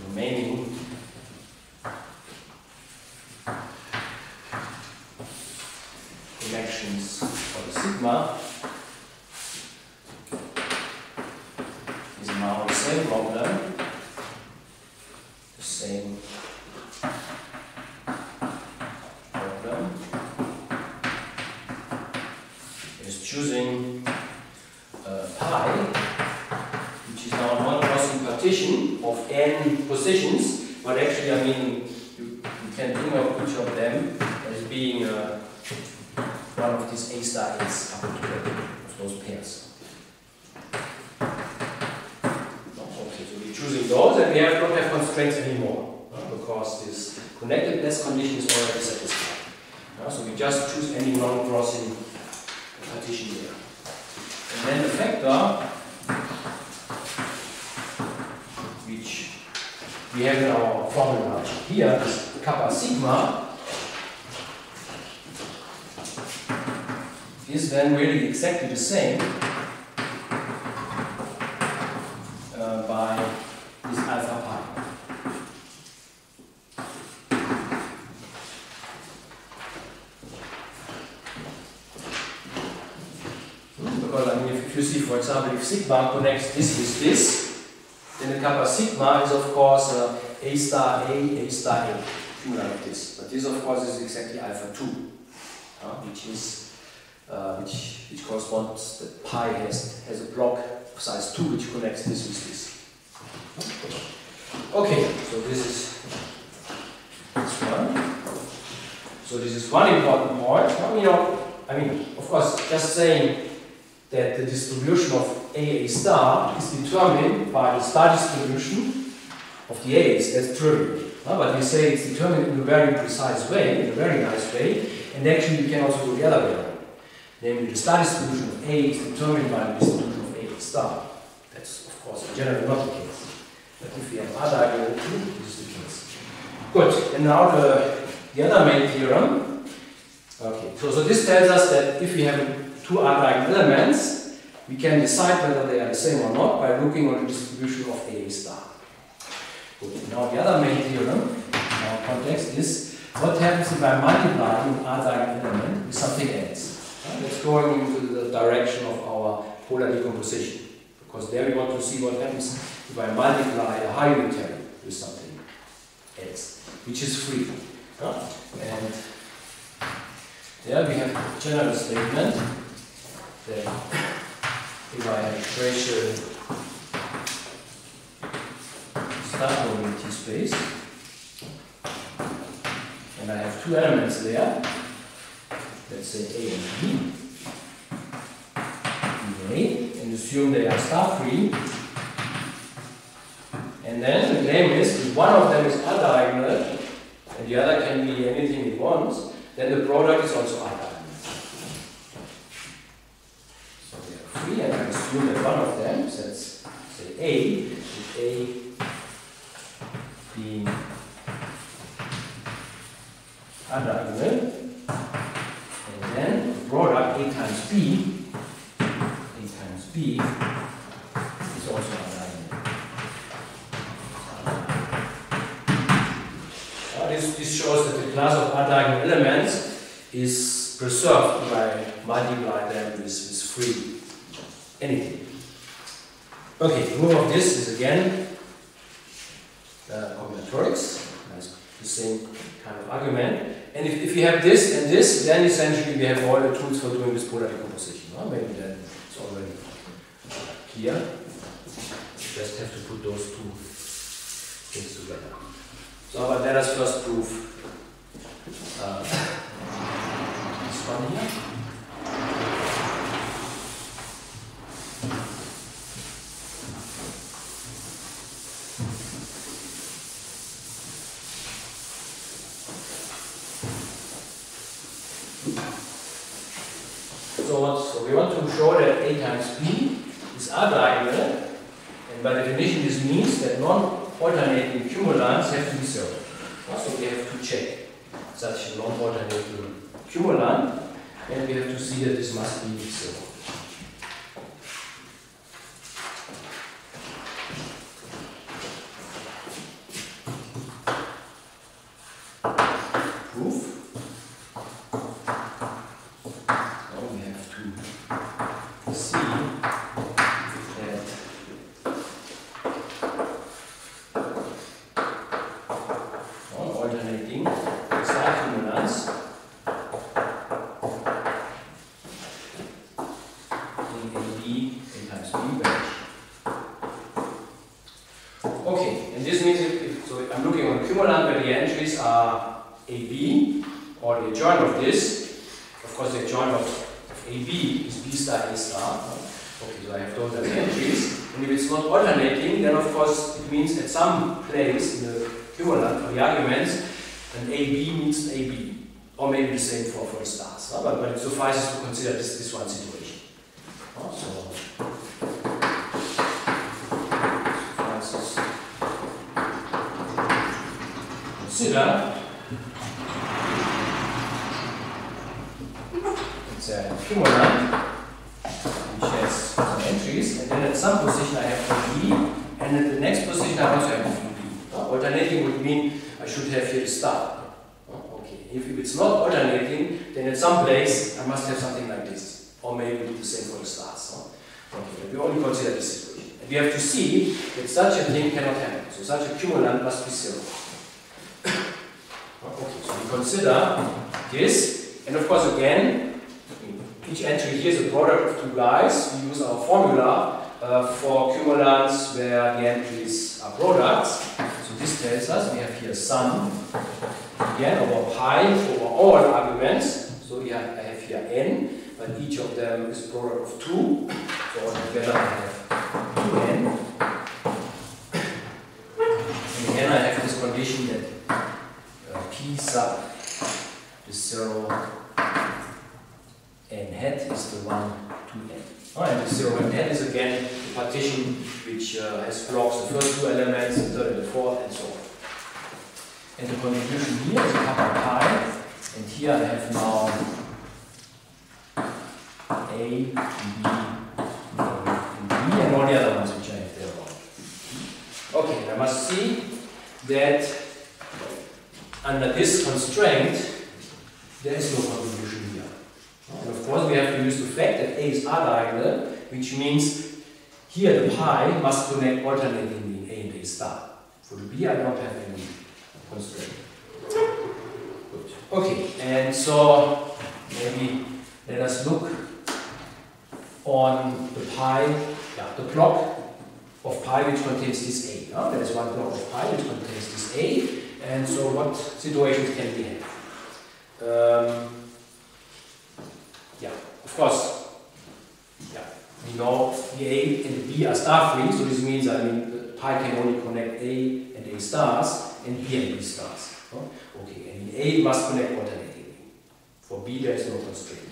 remaining. Connections for the sigma is now the same problem, the same problem is choosing uh, pi, which is now a non-crossing partition of n positions, but actually, I mean, you, you can think of each of them as being uh, one of these A star A's coupled together, of those pairs. Okay, so we're choosing those and we have, don't have constraints anymore uh, because this connectedness condition is already satisfied. Uh, so we just choose any non-crossing partition there. And then the factor which we have in our formula here is kappa sigma is then really exactly the same uh, by this alpha pi. Because I mean, if you see, for example, if sigma connects this with this, then the kappa sigma is of course uh, a star a, a star a, something like this. But this, of course, is exactly alpha 2, uh, which is uh, which, which corresponds that pi has, has a block size 2 which connects this with this. Okay, so this is this one. So this is one important point. You know, I mean, of course, just saying that the distribution of A A star is determined by the star distribution of the A's, that's true. Uh, but we say it's determined in a very precise way, in a very nice way, and actually you can also go the other way. Namely, the star distribution of A is determined by the distribution of A star. That's, of course, generally not the case. But if we have other 2, this is the case. Good, and now the, the other main theorem. Okay, so, so this tells us that if we have two R diagonal elements, we can decide whether they are the same or not by looking on the distribution of A star. Good. Now the other main theorem in our context is what happens if I multiply an R diagonal element with something else. Uh, That's going into the direction of our polar decomposition. Because there we want to see what happens if I multiply a Haar unitary with something else, which is free. Uh, And there we have a general statement that if I have tracial star probability space, and I have two elements there, let's say A and B, A, and assume they are star free, and then the claim is if one of them is R-diagonal, and the other can be anything it wants, then the product is also R-diagonal. A, A tools for doing this polar decomposition. Huh? Maybe then it's already clear. You just have to put those two things together. So, but let us first prove uh, this one here. So, what, so we want to show that A times B is R-diagonal, and by definition this means that non-alternating cumulants have to be zero. So we have to check such a non-alternating cumulant, and we have to see that this must be zero. Proof. Now we have to see that non-alternating star cumulants in AB A times B vanish. Okay, and this means if, if- so I'm looking on cumulant where the entries are AB or the adjoint of this. Of course, the adjoint of AB is B star A star. Okay, so I have those as entries. And if it's not alternating, then of course it means at some place in the cumulant for the arguments, an AB. Or maybe the same for, for the stars. But, but it suffices to consider this, this one situation. So, consider it's a cumulant which has some entries, and then at some position I have B, and at the next position I also have. Uh, alternating would mean I should have here a star. If, it's not alternating, then at some place I must have something like this, or maybe the same for the stars. Okay, we only consider this situation. And we have to see that such a thing cannot happen. So such a cumulant must be zero. (coughs) Okay, so we consider this, and of course again, each entry here is a product of two guys. We use our formula uh, for cumulants where the entries are products. This tells us we have here sum, again over pi over all arguments. So here I have here n, but each of them is product of two. So altogether I have 2n. And again I have this condition that uh, p sub is 0 n hat is the one to n. Oh, and the 0 n hat is again the partition which uh, has blocks the first two elements, the third and the fourth, and so on. And the contribution here is kappa pi, and here I have now A, B, and B, and all the other ones which I have there about. Okay, I must see that under this constraint, there is no contribution. And of course, we have to use the fact that A is R-diagonal, which means here the pi must connect alternatingly A and A star. For the B, I don't have any constraint. Good. Okay, and so maybe let us look on the pi, yeah, the block of pi which contains this A. There is one block of pi which contains this A, and so what situations can we have? Um, of course, yeah, we know the A and the B are star free, so this means I mean pi can only connect A and A stars and B and B stars. Okay, and A must connect alternatingly. For B there is no constraint.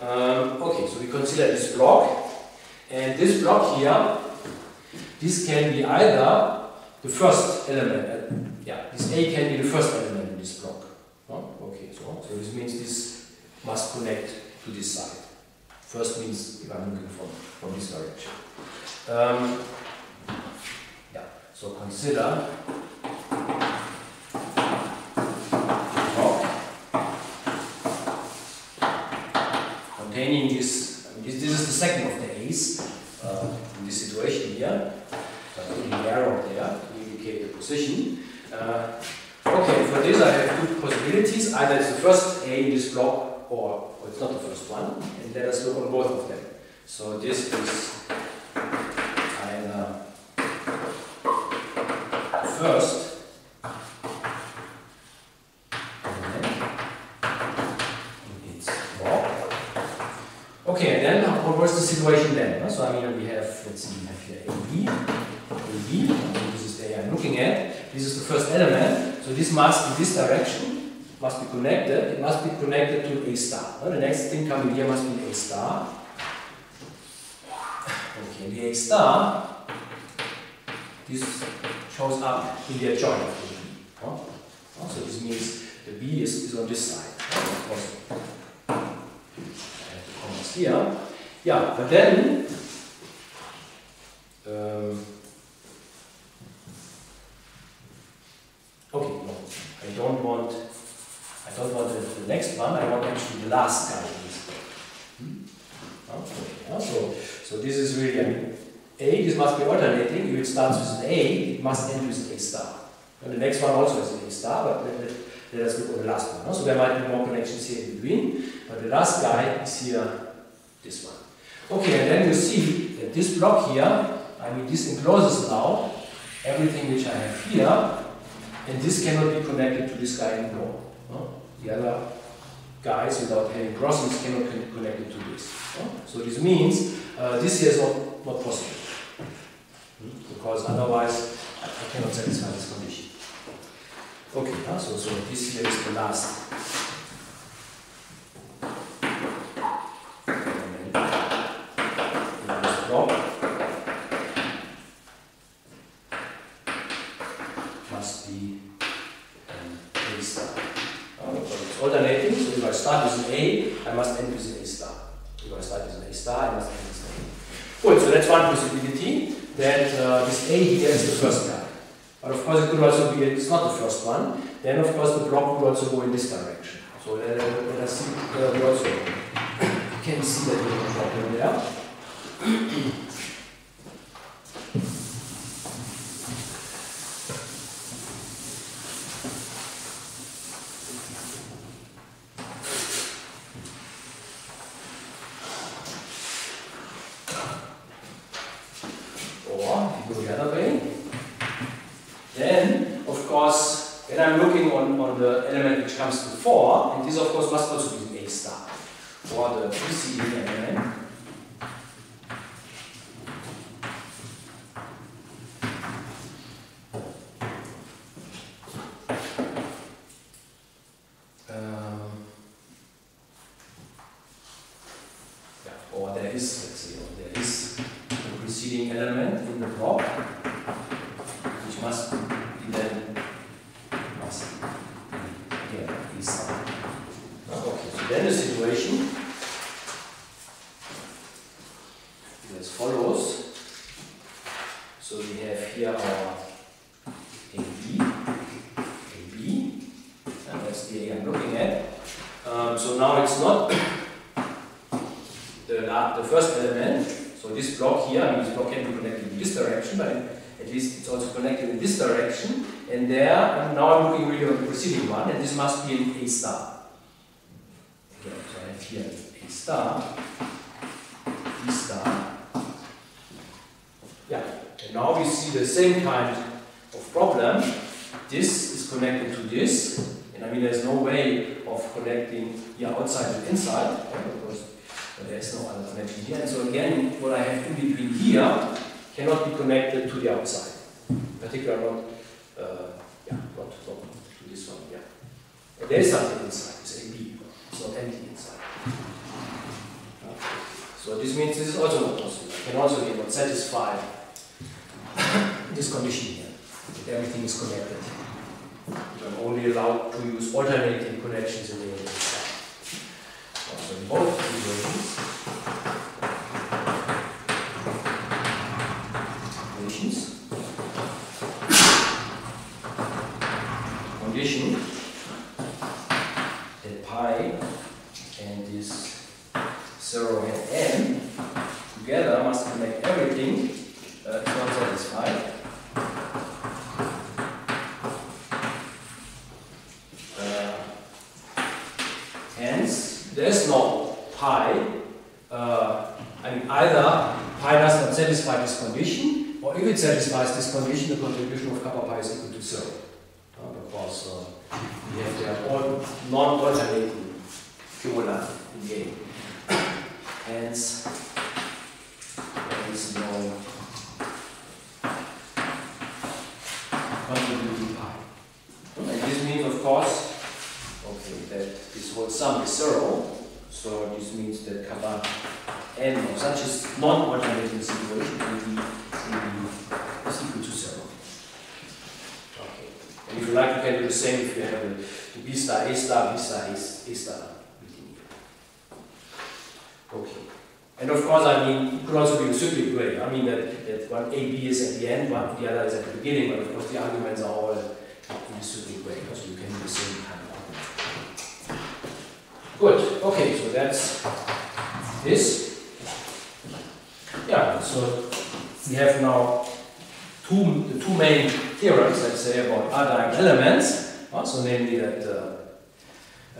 Um, okay, so we consider this block, and this block here, this can be either the first element, uh, yeah, this A can be the first element in this block. Okay, so, so this means this must connect to this side. First means if I'm looking from, from this direction. Um, yeah, so consider containing this, this, this is the second of the A's uh, in this situation here. Putting the arrow there to indicate the position. Uh, okay, for this I have two possibilities. Either it's the first A in this block or, or it's not the first one. And let us look on both of them. So this is either uh, first Okay, and then uh, what was the situation then? Uh, so I mean, we have, let's see, we have here AB, AB, this is the I'm looking at. This is the first element, so this must, be this direction, must be connected. It must be connected to A star. The next thing coming here must be A star. Okay, the A star, this shows up in the adjoint of the B. So this means the B is, is on this side. Course, here. Yeah, but then um, okay, no, I don't want I don't want the, the, next one, I want actually the last guy in this hmm? Okay, yeah, so so this is really I mean A, this must be alternating, if it starts with an A, it must end with an A star. And the next one also is an A star, but let, let, let us look at the last one. So there might be more connections here in between, but the last guy is here this one. Okay, and then you see that this block here, I mean this encloses now everything which I have here, and this cannot be connected to this guy anymore. The other guys without having crossings cannot be connected to this. So this means uh, this here is not, not possible. Because otherwise I cannot satisfy this condition. Okay, so, so this here is the last start with an A, I must end with an A star. If I start with an A star, I must end with an A. Good, so that's one possibility, that uh, this A here is the first guy. But of course it could also be, it's not the first one, then of course the block would also go in this direction. So let, let us see, uh, we also can see that have a problem there. To this one. And there is something inside, it's AB, it's not empty inside. So this means this is also not possible. I can also be not satisfy (coughs) this condition here, that everything is connected. I'm only allowed to use alternating connections in the inside. So in both situations, equation that pi and this 0 and n together must make everything uh, not satisfied. Uh, hence, there's no pi. Uh, I mean, either pi does not satisfy this condition, or if it satisfies this condition, the contribution of kappa pi is equal to 0 because uh, So they have their own non-alternating cumuli in the game. Hence, there is no contributing pi. And this means, of course, okay, that this whole sum is zero. So this means that kappa n of such a non-alternating situation be like, you can do the same if you have a b star, a star, b star, a, a star. Okay. And of course, I mean, it could also be a cyclic way. I mean, that, that one AB is at the end, one the other is at the beginning, but of course, the arguments are all in a cyclic way, because you can do the same kind of argument. Good. Okay, so that's this. Yeah, so we have now two, the two main theorems, let's say, about R-diagonal elements, also namely that, uh,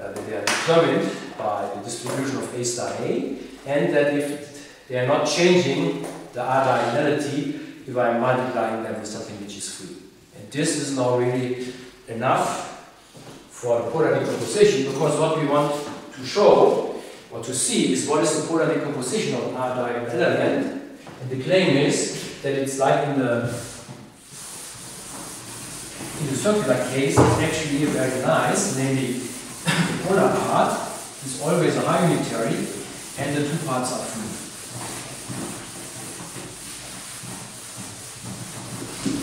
uh, they are determined by the distribution of A star A, and that if they are not changing the R diagonality, if I am multiplying them with something which is free. And this is now really enough for the polar decomposition, because what we want to show or to see is what is the polar decomposition of an R element, and the claim is that it's like in the in the circular case, it's actually very nice, namely the polar part is always a Haar unitary and the two parts are free.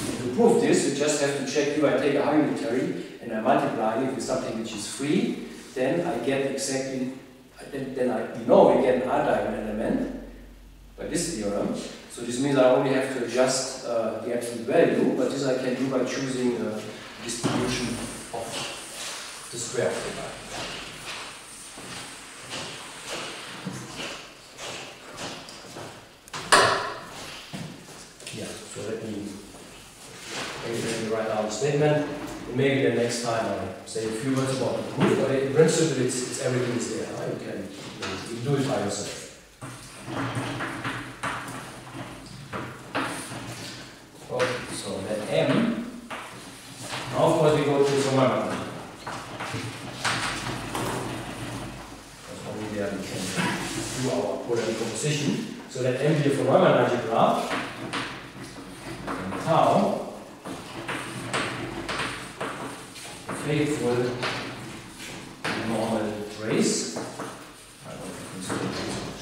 And to prove this, you just have to check if I take a Haar unitary and I multiply it with something which is free, then I get exactly, then, I, know we get an R-diagonal element by this theorem. So this means I only have to adjust uh, the absolute value, but this I can do by choosing a distribution of the square of the line. Yeah, so let me, let me write down the statement. And maybe the next time I say a few words about the proof, but in principle it's, it's everything is there. You can you do it by yourself. Okay, so then M. Now of course we go to. Because only there we. So that M here von Neumann algebra and tau the faithful normal trace.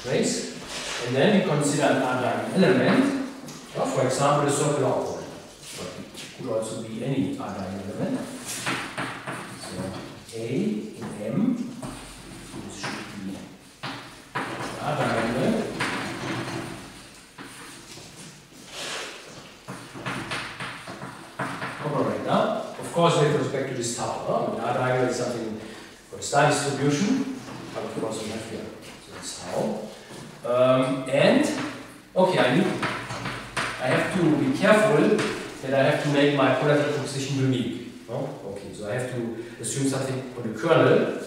Trace. And then we consider an R-diagonal element. Well, for example, a circular opposite. But it could also be any R-diagonal element. So A in M, this should be R-diagonal. operator. Of course, with respect to this tau? I mean, is something for the star distribution, but of course we have here. So that's tau. Um, and, okay, I need, I have to be careful that My polar decomposition unique. No? Okay, so I have to assume something on the kernel,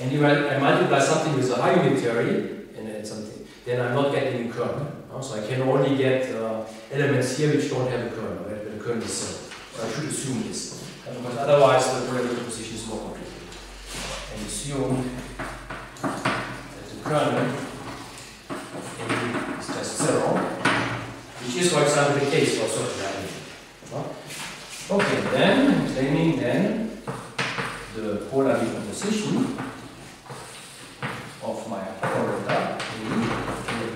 and if I, I multiply something with a Haar unitary, and then something, then I'm not getting a kernel. So I can only get uh, elements here which don't have a kernel, where the kernel is zero. Or I should assume this. Uh, because otherwise the polar decomposition is more complicated. And assume that the kernel is just zero, which is, for example, the case for certain value. Okay, then, claiming then the polar decomposition of my operator A,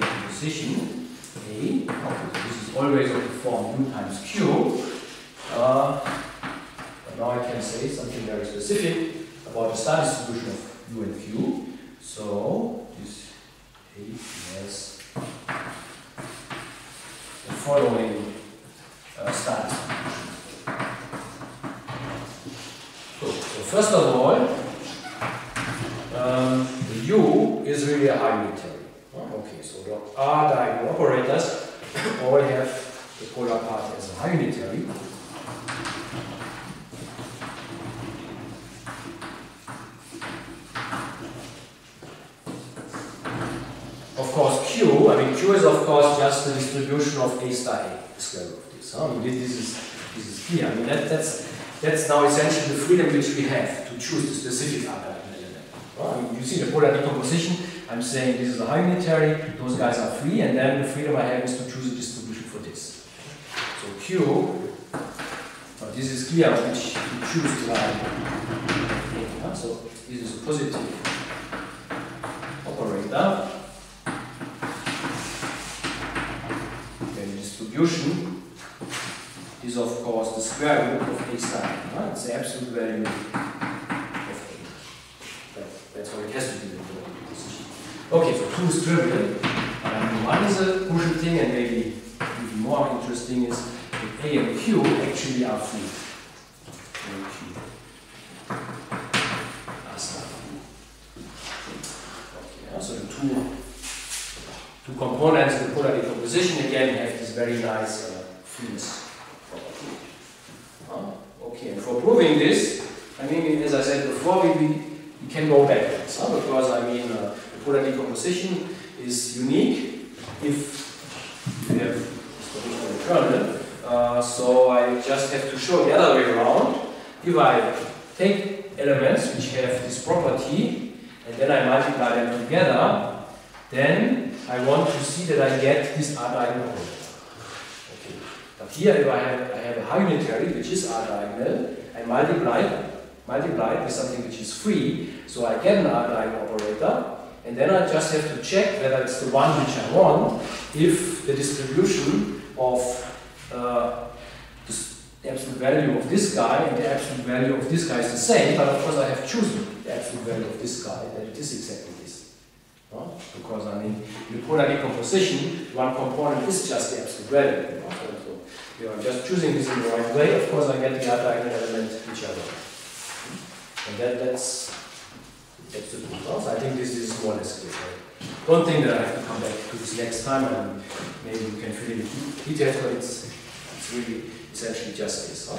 decomposition A, okay, this is always of the form u times q. Uh, but now I can say something very specific about the star distribution of u and q. So this A has the following uh, star distribution. Good. So first of all, um, U is really a Haar unitary. Oh, okay, so the R diagonal operators all have the polar part as a Haar unitary. Of course, Q, I mean, Q is of course just the distribution of A star A, the square root of this. Huh? I mean, this is, this is clear. I mean, that, that's, that's now essentially the freedom which we have to choose the specific diagonal element. You see the polar decomposition. I'm saying this is a Haar unitary, those guys are free, and then the freedom I have is to choose a distribution for this. So Q, well, this is clear which you choose to lie. So this is a positive operator. Then distribution is of course the square root of A star. Right? It's the absolute value of A. That, that's what it has to be. Okay, so two is trivial. Um, one is a crucial thing, and maybe even more interesting is that A and Q actually are free. So the two two components in the polar decomposition again have this very nice. Uh, okay, and for proving this, I mean, as I said before, we, we, can go backwards because I mean, uh, the polar decomposition is unique if we have particular kernel. Uh, so I just have to show the other way around. If I take elements which have this property and then I multiply them together, then I want to see that I get this other. But here if I have, I have a Haar unitary which is R diagonal, I multiply, multiply it with something which is free, so I get an R diagonal operator, and then I just have to check whether it's the one which I want, if the distribution of uh, the absolute value of this guy and the absolute value of this guy is the same, but of course I have chosen the absolute value of this guy, that it is exactly this. No? Because I mean, in the polar decomposition, one component is just the absolute value. So you know, just choosing this in the right way, of course I get the other diagonal element which I want. And that, that's, that's the. So I think this is more or less clear. Right? Don't think that I have to come back to this next time and maybe we can fill in details, but it's, it's really essentially just this. Huh?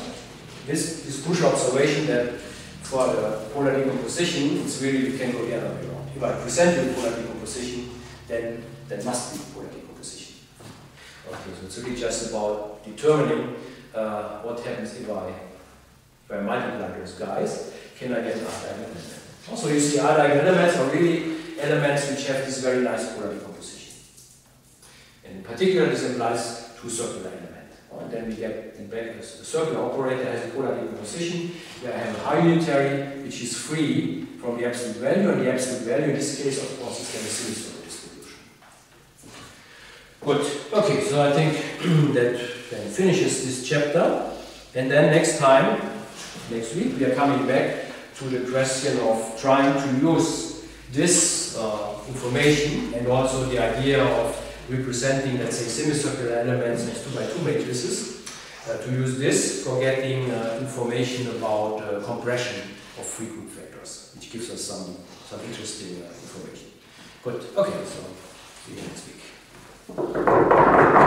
This, this crucial observation that for the polar decomposition, it's really, you can go the other way around. If I present you polar decomposition, then there must be polar. Okay, so it's really just about determining uh, what happens if I, if I multiply those guys. Can I get R-diagonal? Also, you see R-diagonal elements are really elements which have this very nice polar decomposition. And in particular, this implies two circular elements. And then we get in back the circular operator has a polar decomposition where I have a Haar unitary which is free from the absolute value, and the absolute value in this case, of course, is then a distribution. Good. Okay, so I think (clears throat) that then finishes this chapter. And then next time, next week, we are coming back to the question of trying to use this uh, information and also the idea of representing, let's say, semicircular elements as 2 by 2 matrices, uh, to use this for getting uh, information about uh, compression of free group factors, which gives us some, some interesting uh, information. Good. Okay, so see you next week. Thank you.